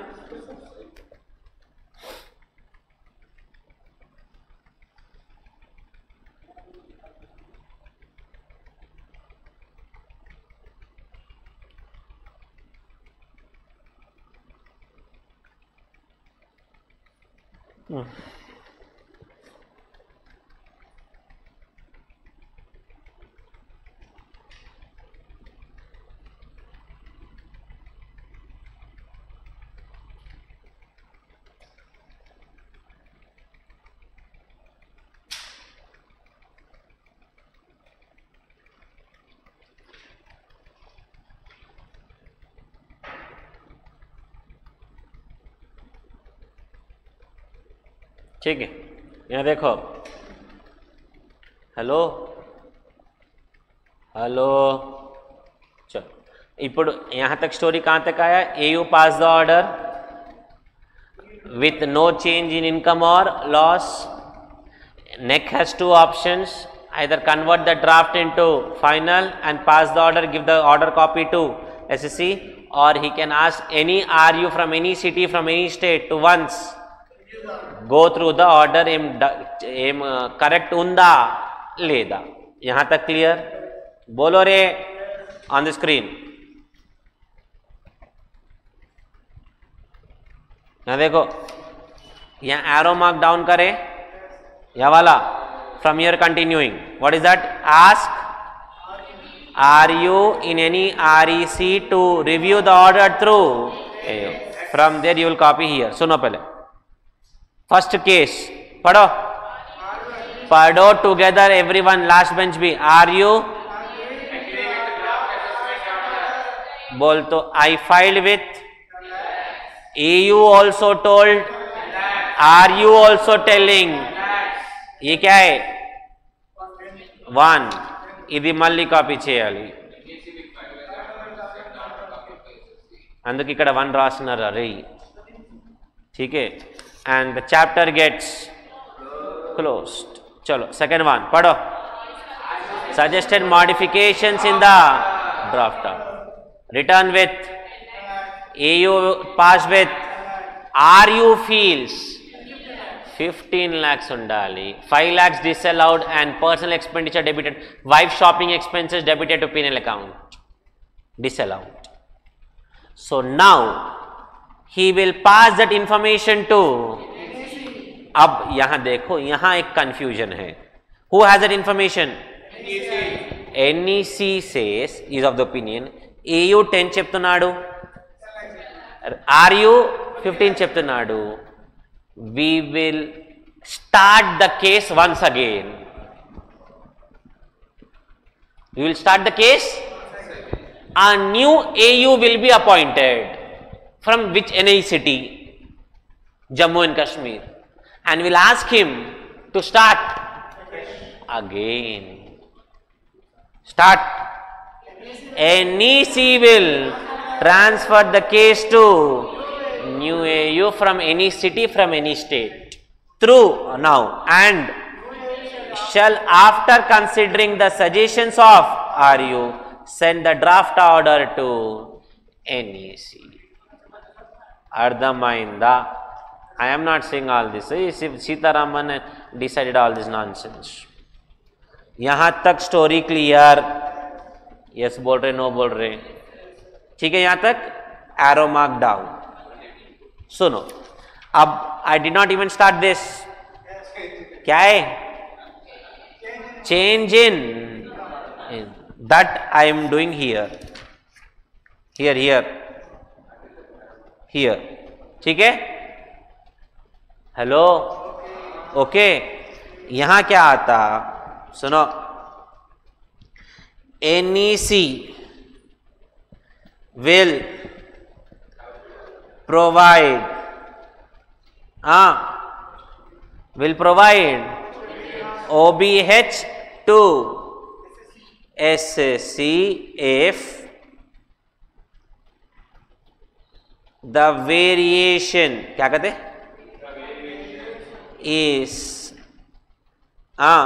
ठीक है। यहाँ देखो। हेलो? हेलो? चलो। इपड़ यहाँ तक स्टोरी कहाँ तक आया? A U pass the order with no change in income और loss NEC has two options either convert the draft into final and pass the order give the order copy to S S C और he can ask any R U from any city from any state to once go through the order hmm hmm correct उंदा लेदा यहाँ तक clear बोलो रे on the screen ना देखो। यहाँ एरो मार्क डाउन करें। यह वाला from your continuing what is that ask R U in any R E C to review the order through from there you will copy here सुनो पहले। First case पढ़ो पढ़ो टुगेदर एवरीवन लास्ट बेंच भी are you बोल तो I filed with A U also told are you also telling ये क्या है वन ఇది మళ్ళీ కాపీ చేయాలి అందుకు ఇక్కడ వన్ రాస్తున్నారు అరే ठीक है And the chapter gets closed. chalo second one pado suggested modifications in the draft return with au pass with ru fields. 15 lakhs undali 5 lakhs disallowed and personal expenditure debited. Wife shopping expenses debited to penal account. Disallowed. So now he will pass that information to अब यहां देखो यहां एक confusion है who has that information NEC says is of the opinion AU ten చెప్తున్నాడు ఆర్యు fifteen చెప్తున్నాడు we will start the case once again we will start the case a new AU will be appointed from which NI city? Jammu and Kashmir. And we'll ask him to start again. Start. NEC will transfer the case to new AU from any city from any state. Through now. And shall after considering the suggestions of RU send the draft order to NEC. इंद I am not seeing all this Sitaraman Sitaraman decided all this nonsense. यहाँ तक story clear yes बोल रहे no बोल रहे. ठीक है, यहाँ तक एरो मार्क डाउन सुनो, अब I did not even start this क्या है? Change in that I am doing here here here here ठीक है? हेलो ओके यहाँ क्या आता? सुनो। एनईसी विल प्रोवाइड हा। Will provide OBH to S C if if the variation क्या कहते is ah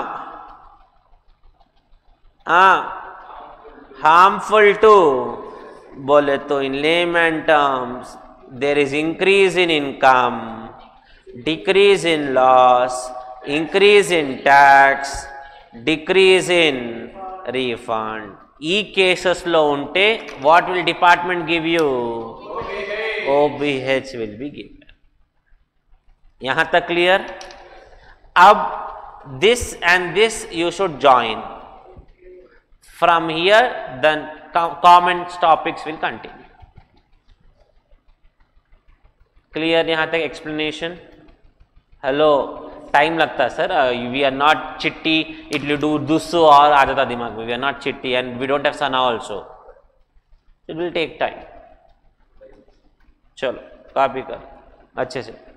ah harmful to बोले तो in layman terms there is increase in income decrease in loss increase in tax decrease in refund ఈ కేసెస్లో ఉంటే what will department give you OBH will be given. यहाँ तक clear अब this and this you should join from here then common topics will continue clear यहाँ तक explanation hello time लगता है सर वी आर नॉट चिट्टी it लू do दुस्सो और आ जाता दिमाग में वी आर नॉट चिट्टी and we don't have Sana also it will take time चलो कापी कर। अच्छे से।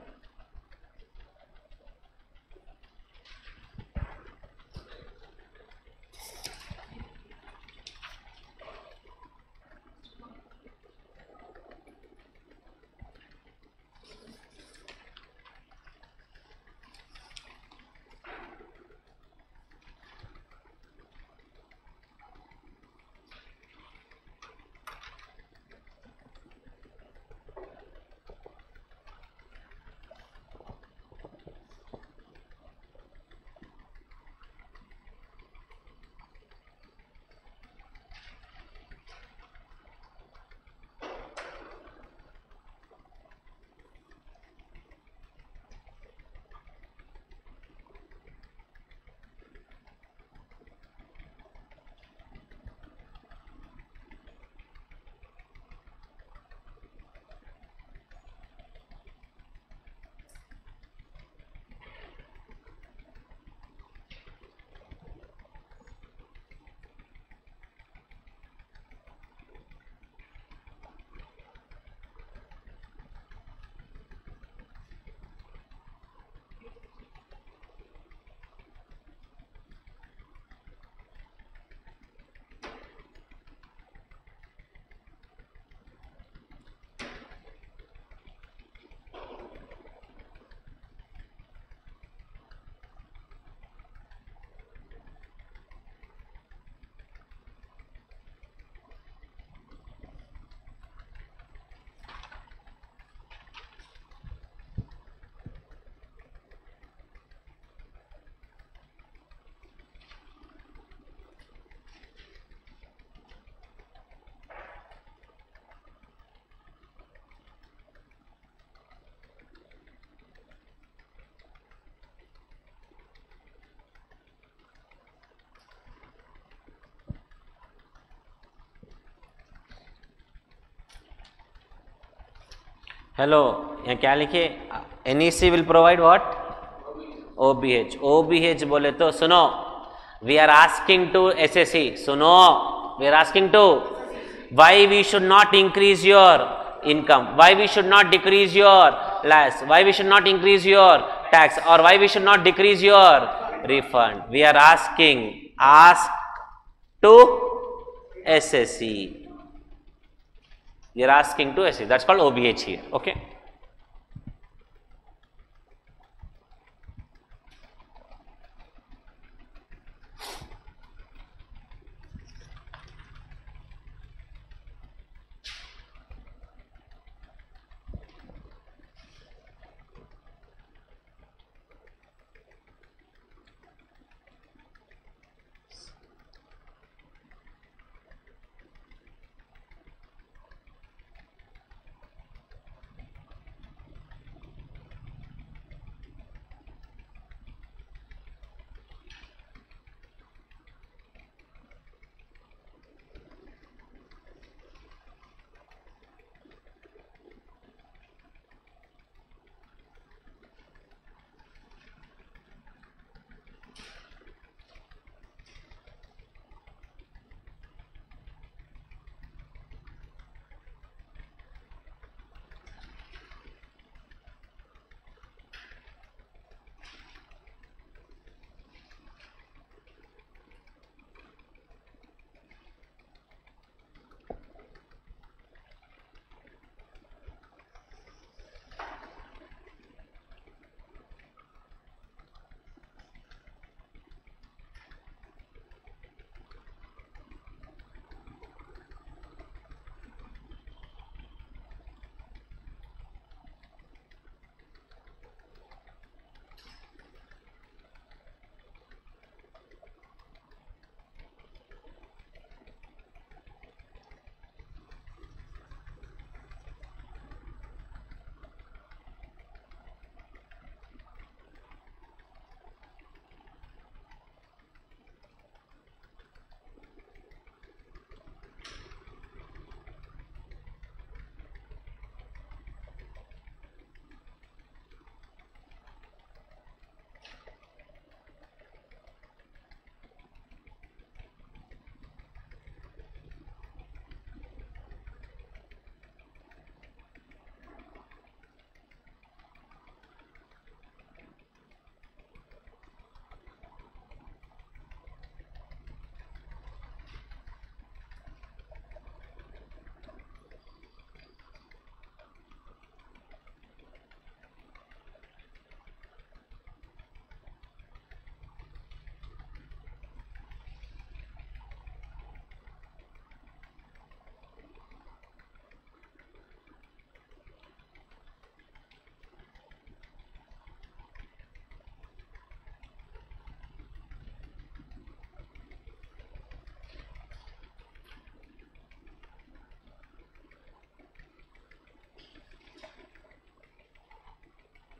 हेलो यहाँ क्या लिखिए N will provide what O B H O B H बोले तो सुनो we are asking to S S C सुनो we are asking to why we should not increase your income why we should not decrease your loss why we should not increase your tax और why we should not decrease your refund we are asking ask to S S C we are asking to ssc that's called obh here okay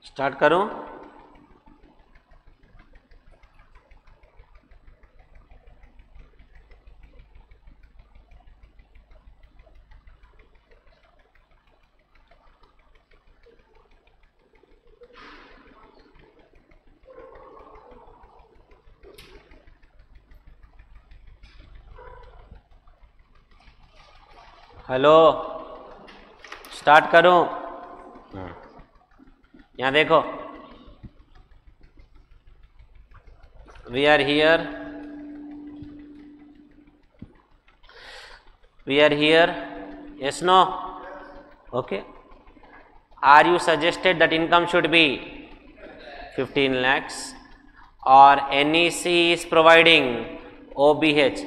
start करूँ। Hello start करूँ। यहाँ देखो। We are here we are here yes no okay R U suggested that income should be 15 lakhs और N E C is providing O B H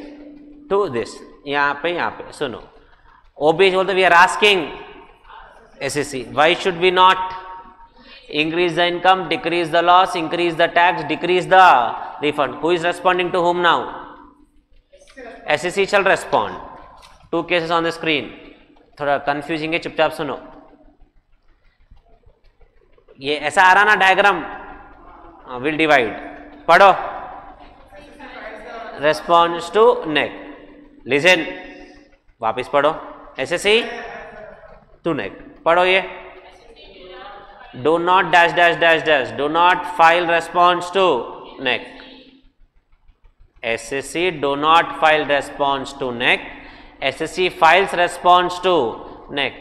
to this यहाँ पे यहाँ पे, सुनो। ओ बी एच बोलते we are asking S S C why should be not increase the income decrease the loss increase the tax decrease the refund who is responding to whom now S S C shall respond to cases on the screen थोड़ा confusing है, चुपचाप सुनो। ये ऐसा आ रहा ना diagram will divide पढ़ो। रेस्पॉन्स टू नेक लिजन वापिस पढ़ो। S S C to NEC पढ़ो ये. Do not dash dash dash dash do not file response to NeAC SSC do not file response to NEC. SSC files response to NEC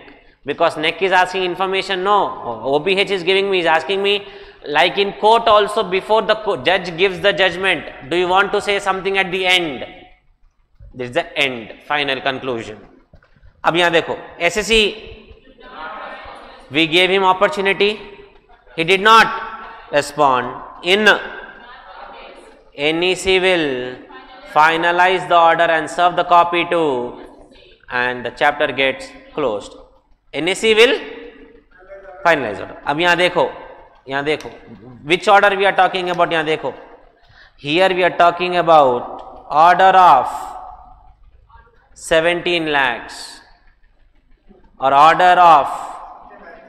because NEC is asking information. No, OBH is giving me, is asking me like in court also before the judge gives the judgment. Do you want to say something at the end? This is the end, final conclusion. अब यहां देखो SSC we gave him opportunity he did not respond in NEC will finalize the order and serve the copy to and the chapter gets closed. NEC will finalize order. अब यहाँ देखो यहाँ देखो which order we are talking about यहाँ देखो here we are talking about order of 17 lakhs or order of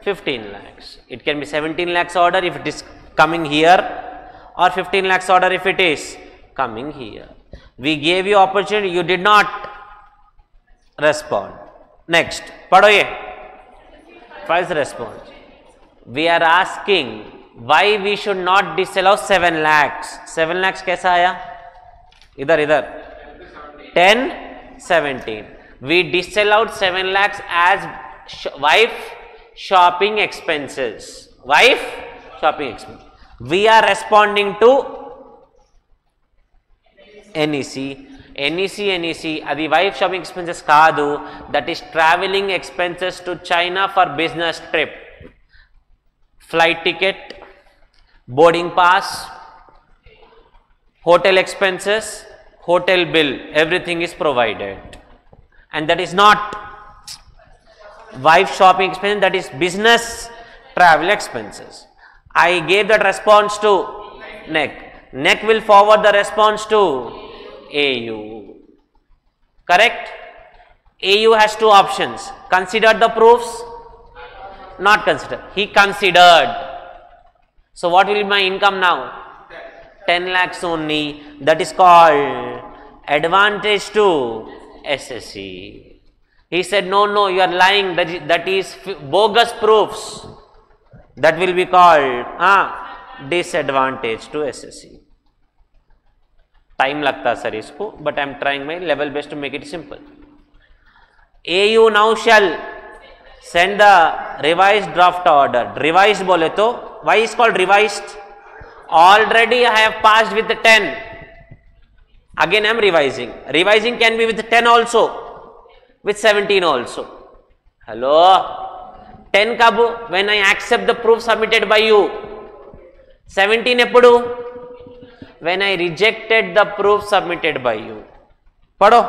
15 lakhs. It can be 17 lakhs order if it is coming here or 15 lakhs order if it is coming here. We gave you opportunity, you did not respond. Next, पढ़ो ये first response. We are asking why we should not disallow 7 lakhs. 7 lakhs कैसा आया इधर इधर 10 17 we disallowed 7 lakhs as sh wife shopping expenses wife shopping expenses we are responding to NEC NEC NEC అది wife shopping expenses కాదు that is travelling expenses to China for business trip flight ticket boarding pass hotel expenses hotel bill everything is provided and that is not wife shopping expense that is business travel expenses. I gave that response to nec nec will forward the response to au correct? Au has two options. Considered the proofs not considered. he considered. So what will be my income now? 10 lakhs only. That is called advantage to SSC. He said no no you are lying that is, that is bogus proofs that will be called ah, disadvantage to SSC. Time लगता sir इसको but I am trying my level best to make it simple A U now shall send the revise draft order revise बोले तो why is called revised already I have passed with the 10 again I am revising revising can be with 10 also with 17 also hello 10 kabu when i accept the proof submitted by you 17 eppudu when i rejected the proof submitted by you pado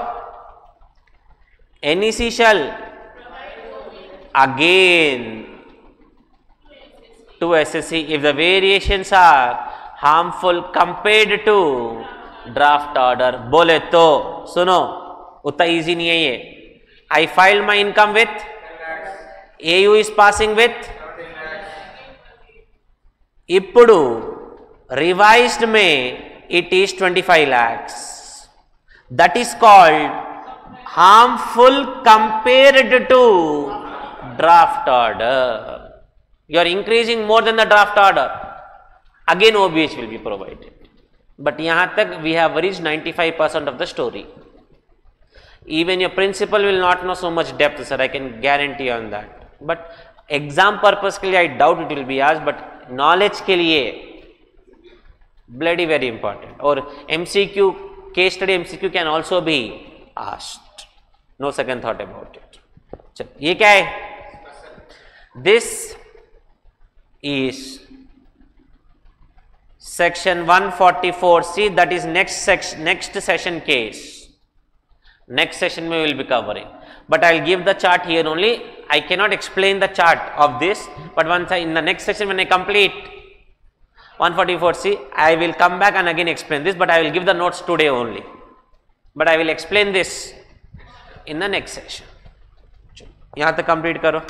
nec shall again to ssc if the variations are harmful compared to draft order bole to suno उतना easy नहीं है ये I filed my income with. AU is passing with. Ippudu revised May it is 25 lakhs. That is called harmful compared to draft order. You are increasing more than the draft order. Again OBH will be provided. But yahan tak we have reached 95% of the story Even your principal will not know so much depth, sir. I can guarantee on that. But exam purpose के लिए I doubt it will be asked, but knowledge के लिए bloody very important. Or MCQ case study MCQ can also be asked. No second thought about it. चल ये क्या है? This is section 144c that is next section next session case next session we will be covering. But i'll give the chart here only. I cannot explain the chart of this. But once I, in the next session when i complete 144c i will come back and again explain this. But i will give the notes today only. But i will explain this in the next session. Yahan tak complete karo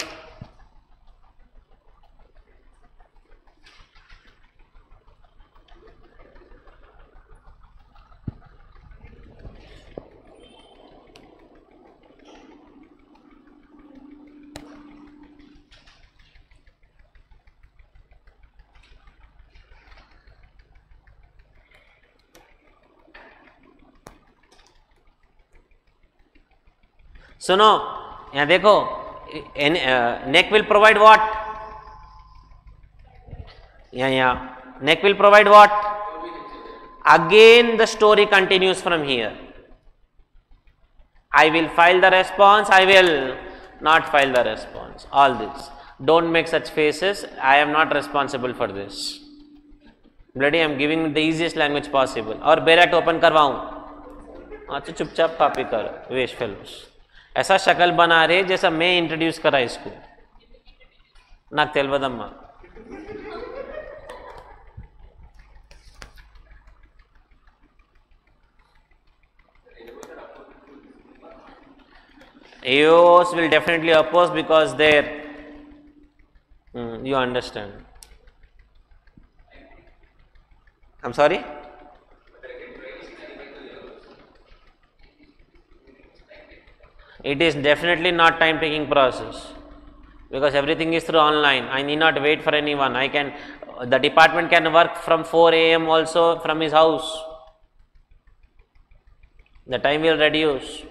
सुनो यहाँ देखो NEC will provide what यहाँ यहाँ NEC will provide what again the story continues from here I will file the response I will not file the response all this don't make such faces I am not responsible for this bloody I am giving the easiest language possible और बेरेट open करवाऊ। अच्छा चुपचाप copy कर waste film ऐसा शक्ल बना रहे जैसा मैं इंट्रोड्यूस करा इसको నాకు తెలియదమ్మా AOs will definitely oppose because they're Hmm, you understand I'm sorry It is definitely not time taking process. Because everything is through online. I need not wait for anyone. I can the department can work from 4 am also from his house. The time will reduce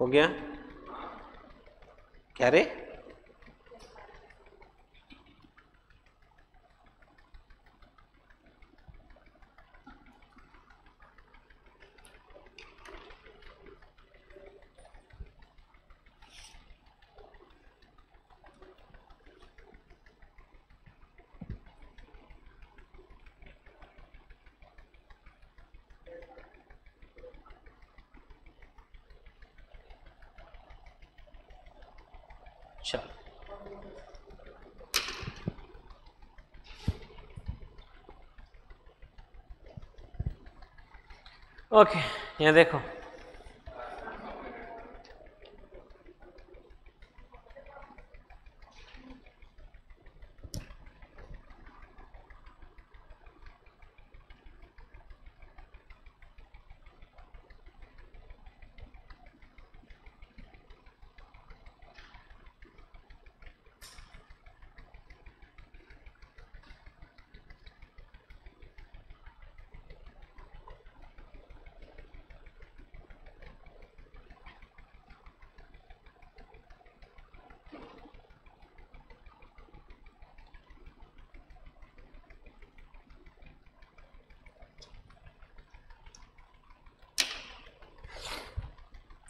हो गया। क्या रे? Okay यहाँ देखो।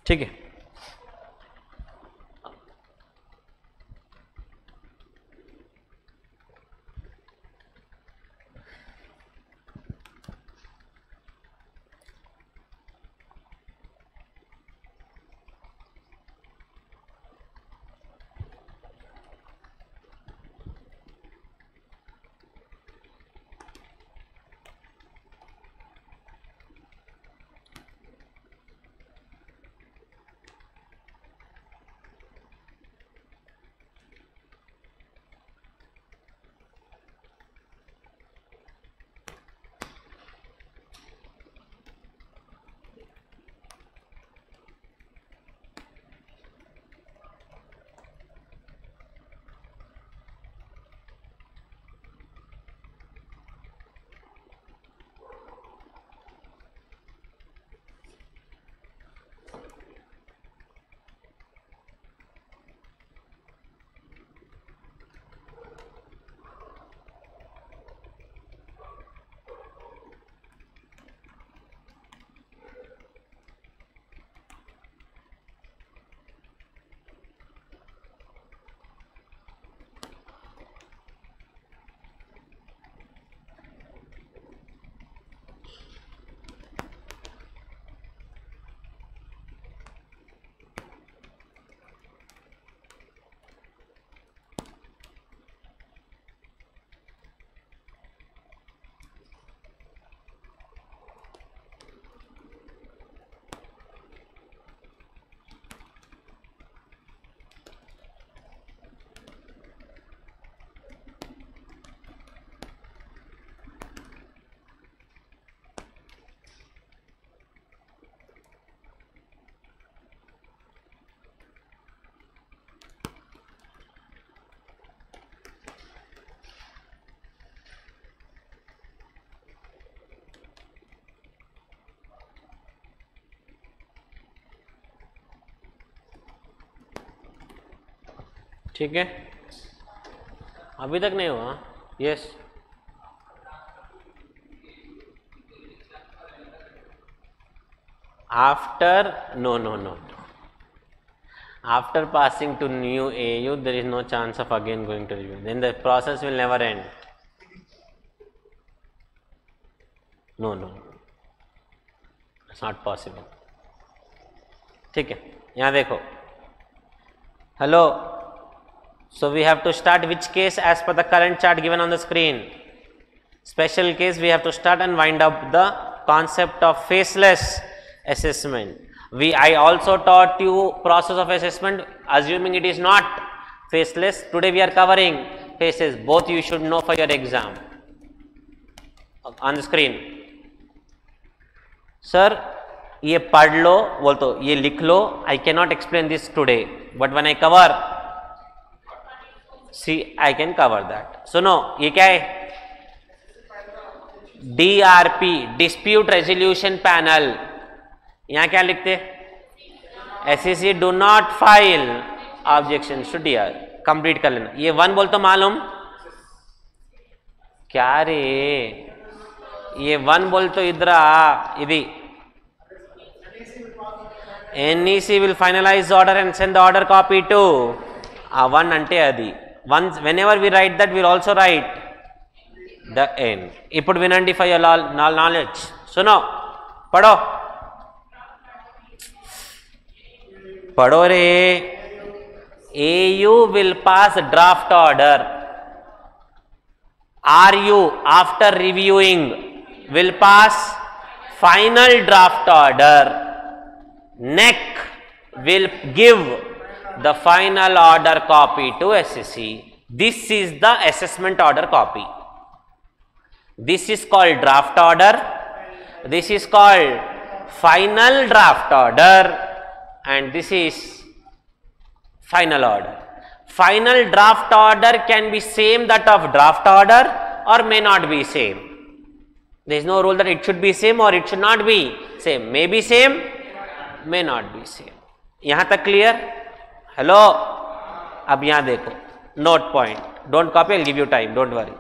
ठीक है ठीक है अभी तक नहीं हुआ yes after no no no after passing to new AU there is no chance of again going to review then the process will never end no no it's not possible ठीक है यहाँ देखो hello so we have to start which case as per the current chart given on the screen special case we have to start and wind up the concept of faceless assessment. We, I also taught you process of assessment assuming it is not faceless. Today we are covering faces. Both you should know for your exam. On the screen. Sir ये पढ़ लो बोल तो ये लिख लो I can not explain this today but one I cover see I can cover that सुनो ये क्या है डीआरपी डिस्प्यूट रेजोल्यूशन पैनल यहां क्या लिखते S C do not file objection should year complete कर लेना ये वन बोल तो मालूम क्या रे ये वन बोल तो इधर ఇది NEC will finalise order and send the order copy to ఆ వన్ అంటే అది once whenever we write that we'll also write the end. ఇప్పుడు వినండి for your knowledge. So now, పడో. రే. AU will pass draft order. RU after reviewing will pass final draft order. Neck will give the final order copy to SSC. This is the assessment order copy. This is called draft order. This is called final draft order and this is final order. Final draft order can be same that of draft order or may not be same. There is no rule that it should be same or it should not be same. May be same, may not be same. यहाँ तक clear hello अब यहाँ देखो। Note point don't copy give you time don't worry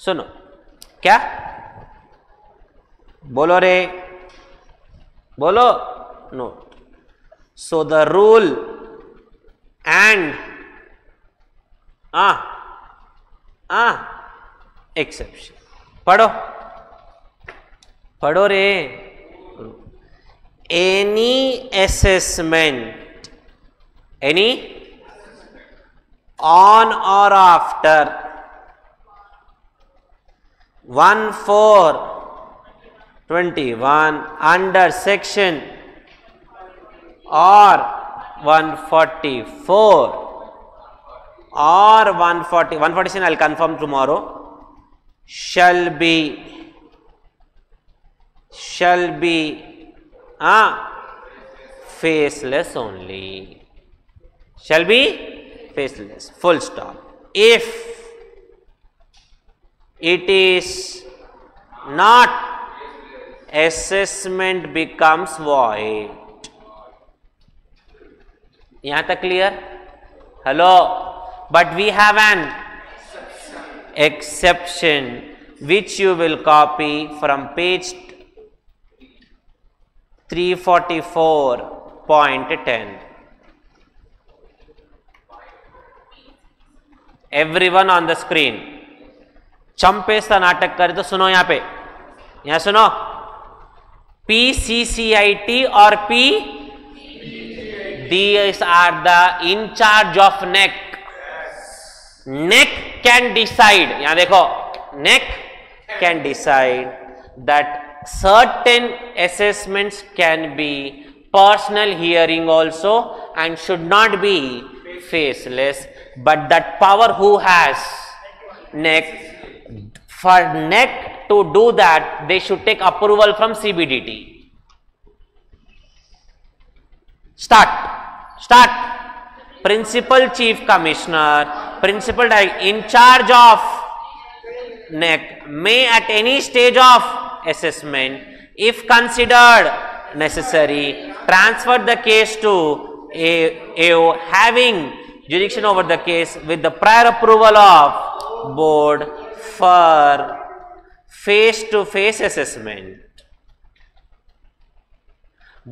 सुनो। क्या? बोलो रे। बोलो। Note so the rule and a exception पढ़ो। पढ़ो रे। Any assessment any? On or after? 1 4 21 under section. Or 144 or 140 147 I'll confirm tomorrow. Shall be. Shall be. Ah faceless only shall be faceless full stop if it is not assessment becomes void यहाँ तक clear hello but we have an exception which you will copy from page 344.10 Every one on the screen चंपे सा नाटक करे तो सुनो यहाँ पे। यहाँ सुनो। P C C I T और P D S R the incharge of NeAC NeAC can decide यहाँ देखो। NeAC can decide that certain assessment can be personal hearing also and should not be faceless but that power who has neck for neck to do that they should take approval from cbdt start. Start. Principal chief commissioner principal in charge of NEC may at any stage of assessment if considered necessary transfer the case to a AO having jurisdiction over the case with the prior approval of board for face to face assessment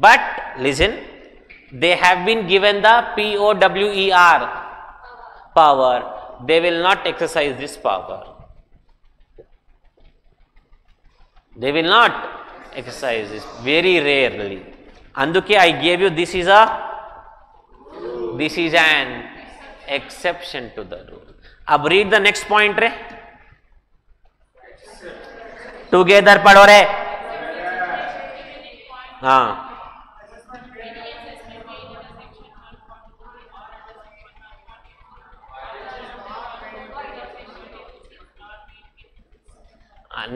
but listen they have been given the POWER power, they will not exercise this power. They will not exercise this very rarely. Anduke I gave you this is a this is an exception to the rule. अब read the next point रे। Together పడవరే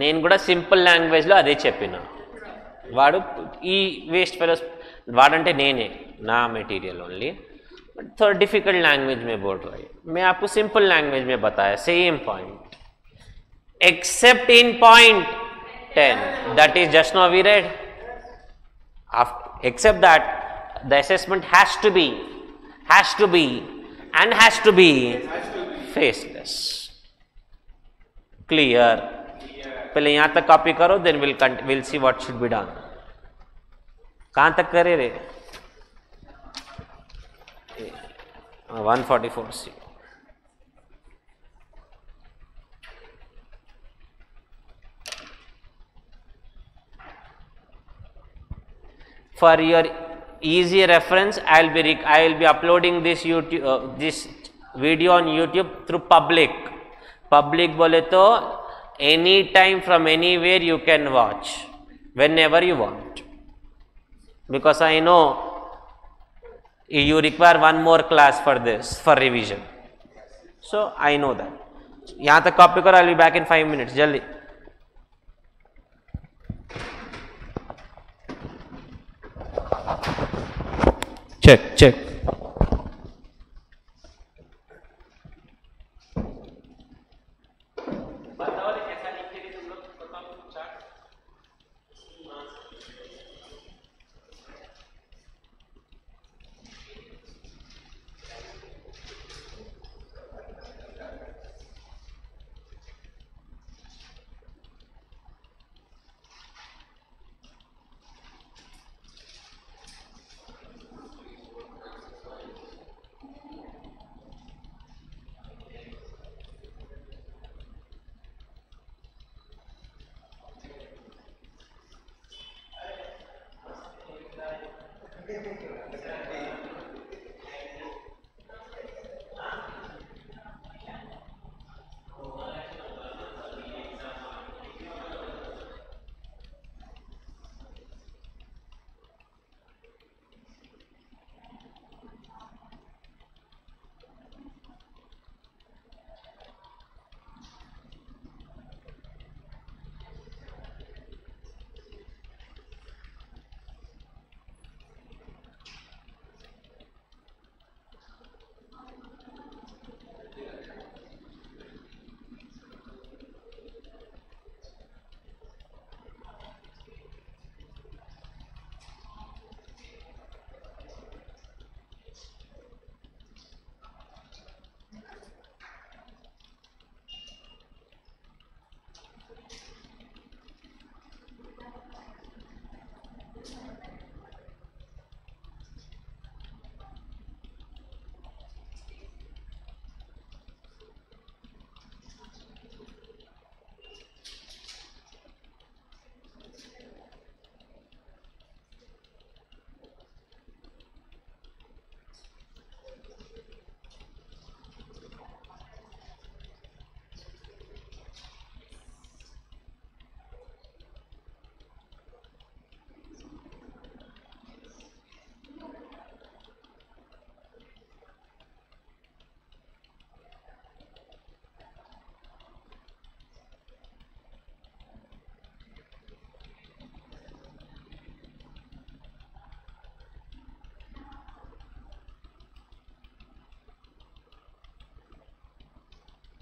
నేను కూడా simple లాంగ్వేజ్లో అదే చెప్పిన. వాడు ఈ వేస్ట్ ఫెలోస్ వాడంటే నేనే నా మెటీరియల్ ఓన్లీ थोड़ा डिफ़िकल्ट लैंग्वेज में बोल रहा है। मैं आपको सिंपल लैंग्वेज में बताया same point except in point ten that is just no we read except that the assessment has to be, has to be, and has to be faceless. Clear? पहले यहाँ तक कॉपी करो then will will see what should be done कहाँ तक करे रे? one forty four C for your easy reference i will be rec- i will be uploading this youtube uh, this video on youtube through public public बोले तो any time from anywhere you can watch whenever you want because I know you require one more class for this for revision so I know that yahan tak copy karo i'll be back in 5 minutes jaldi check check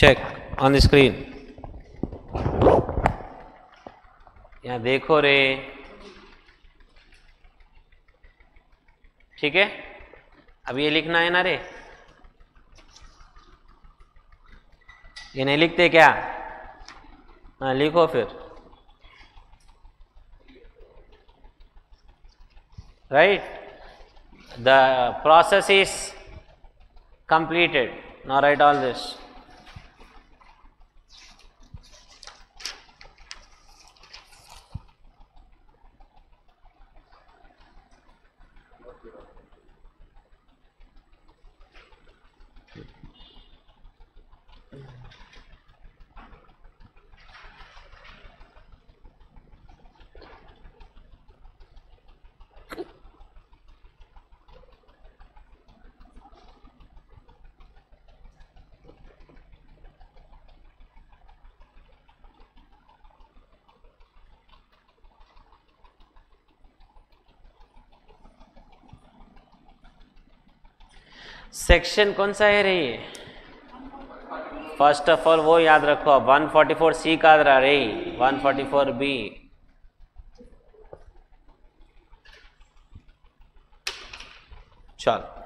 check on the screen. यहाँ देखो रे। ठीक है? अब ये लिखना है ना रे? ये नहीं लिखते क्या? हाँ लिखो फिर। Write the process is completed. Now write all this. Section कौन सा है रे फ़र्स्ट ऑफ़ ऑल वो याद रखो 144 सी का रहा रे 144 बी चल।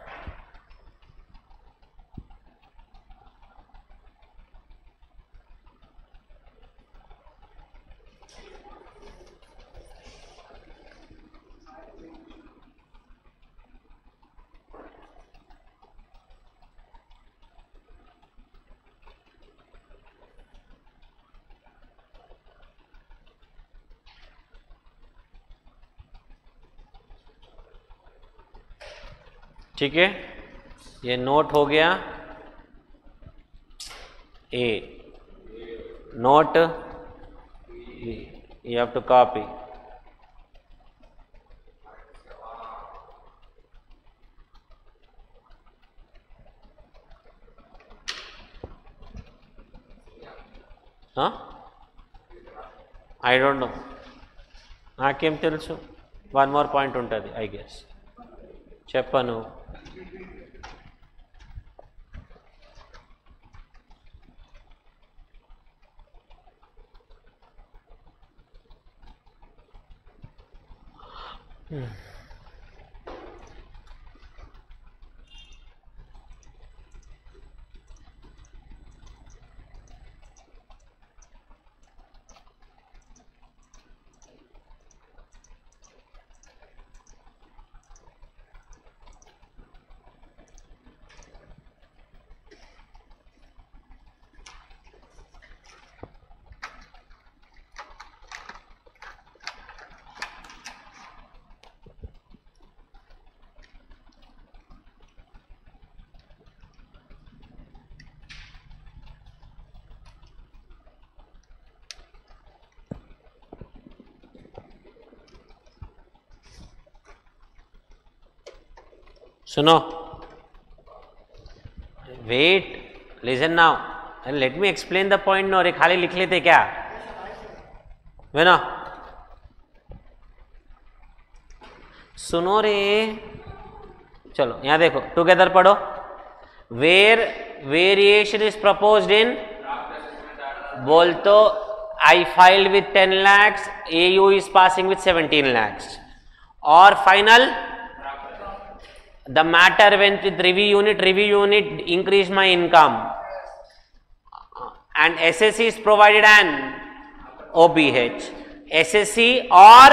ठीक है ये नोट हो गया a note you have to copy I don't know నాకేం తెలుసు వన్ మోర్ పాయింట్ ఉంటుంది ఐ గెస్ చెప్పను Hmm. सुनो। Wait listen now and let me explain the point no अरे खाली लिख लेते क्या? वे ना? सुनो रे। चलो, यहाँ देखो टुगेदर पढ़ो। Where variation is propose in बोल तो I filed with ten lakhs A U is passing with seventeen lakhs और final the matter went with review unit review unit increased my income and ssc is provided an obh ssc or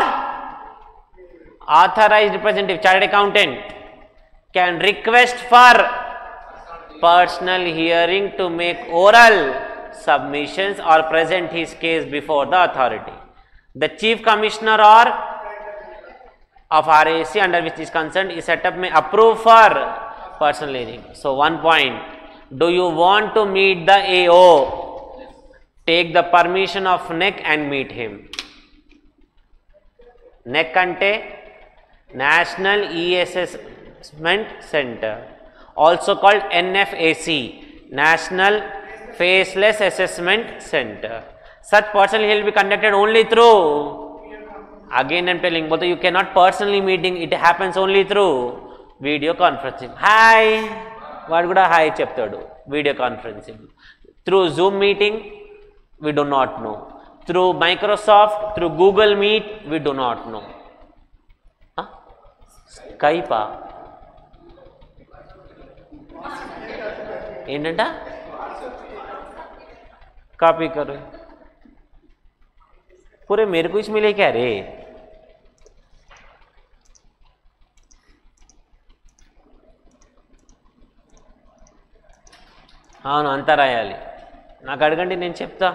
authorized representative chartered accountant can request for personal hearing to make oral submissions or present his case before the authority. The chief commissioner or of RAC under which is concerned is set up may approve for personal learning. So, one point do you want to meet the AO? Take the permission of NEC and meet him. NEC ante National E-Assessment Center also called NFAC National Faceless Assessment Center. Such person will be conducted only through again i'm telling both you cannot personally meeting it happens only through video conferencing hi వాడు కూడా hi చెప్తాడు video conferencing through Zoom meeting we do not know through microsoft through google meet we do not know huh? skype ఆ? ఏంటంట copy కరు पूरे मेरे को इसमें लेके आ रे అవును అంతా రాయాలి. నాకు అడగండి నేను చెప్తా.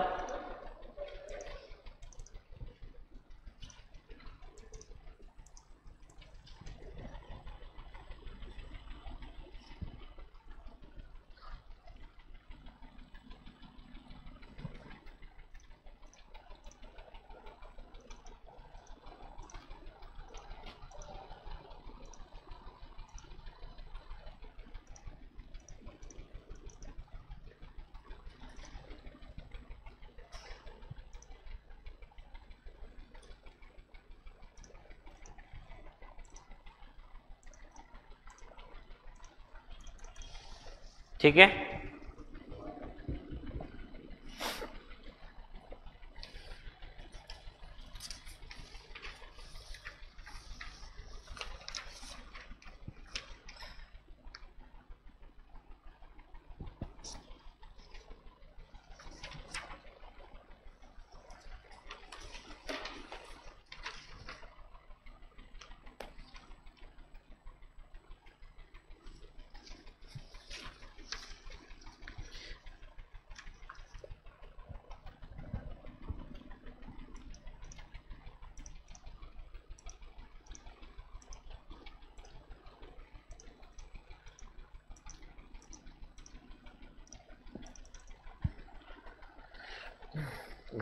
ठीक है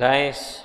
10,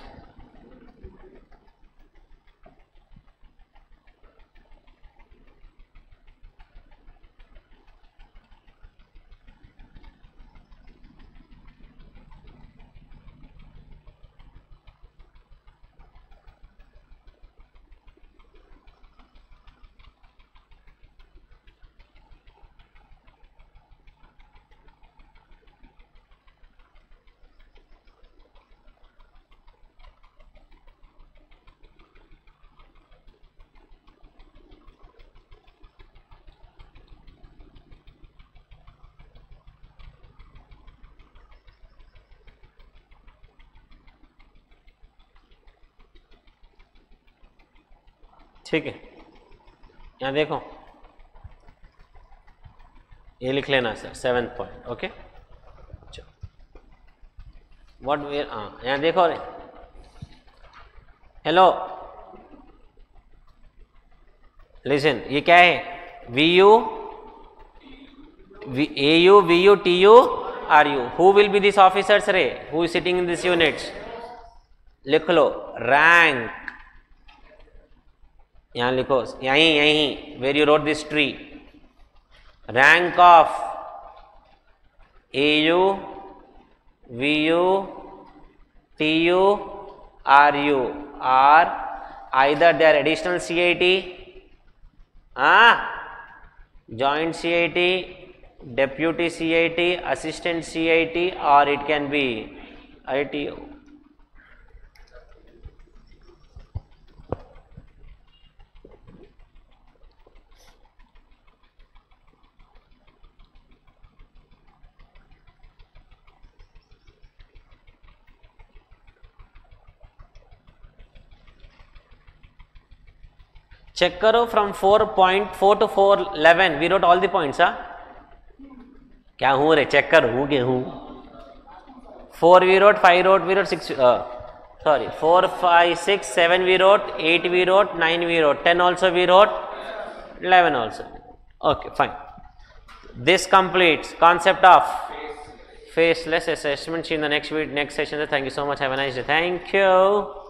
ठीक है। यहाँ देखो। ये लिख लेना sir seventh point okay what where हाँ यहाँ देखो रे हेलो लिसन ये क्या है? V U A U V U T U R U who will be this officers रे? Who is sitting in this units लिख लो। रैंक यहाँ लिखो, यहीं यहीं where you wrote this three rank of A U V U T U R U are either they are additional C I T joint C I T deputy C I T assistant C I T और it can be I T U check करो from 4.4 to 411 we wrote all the points हाँ क्या हूँ रे check कर हूँ के हूँ four we wrote five wrote we wrote six sorry 4 5 6 7 we wrote 8 we wrote 9 we wrote 10 also we wrote 11 also okay fine this completes concept of faceless assessment See in the next week next session thank you so much have a nice day thank you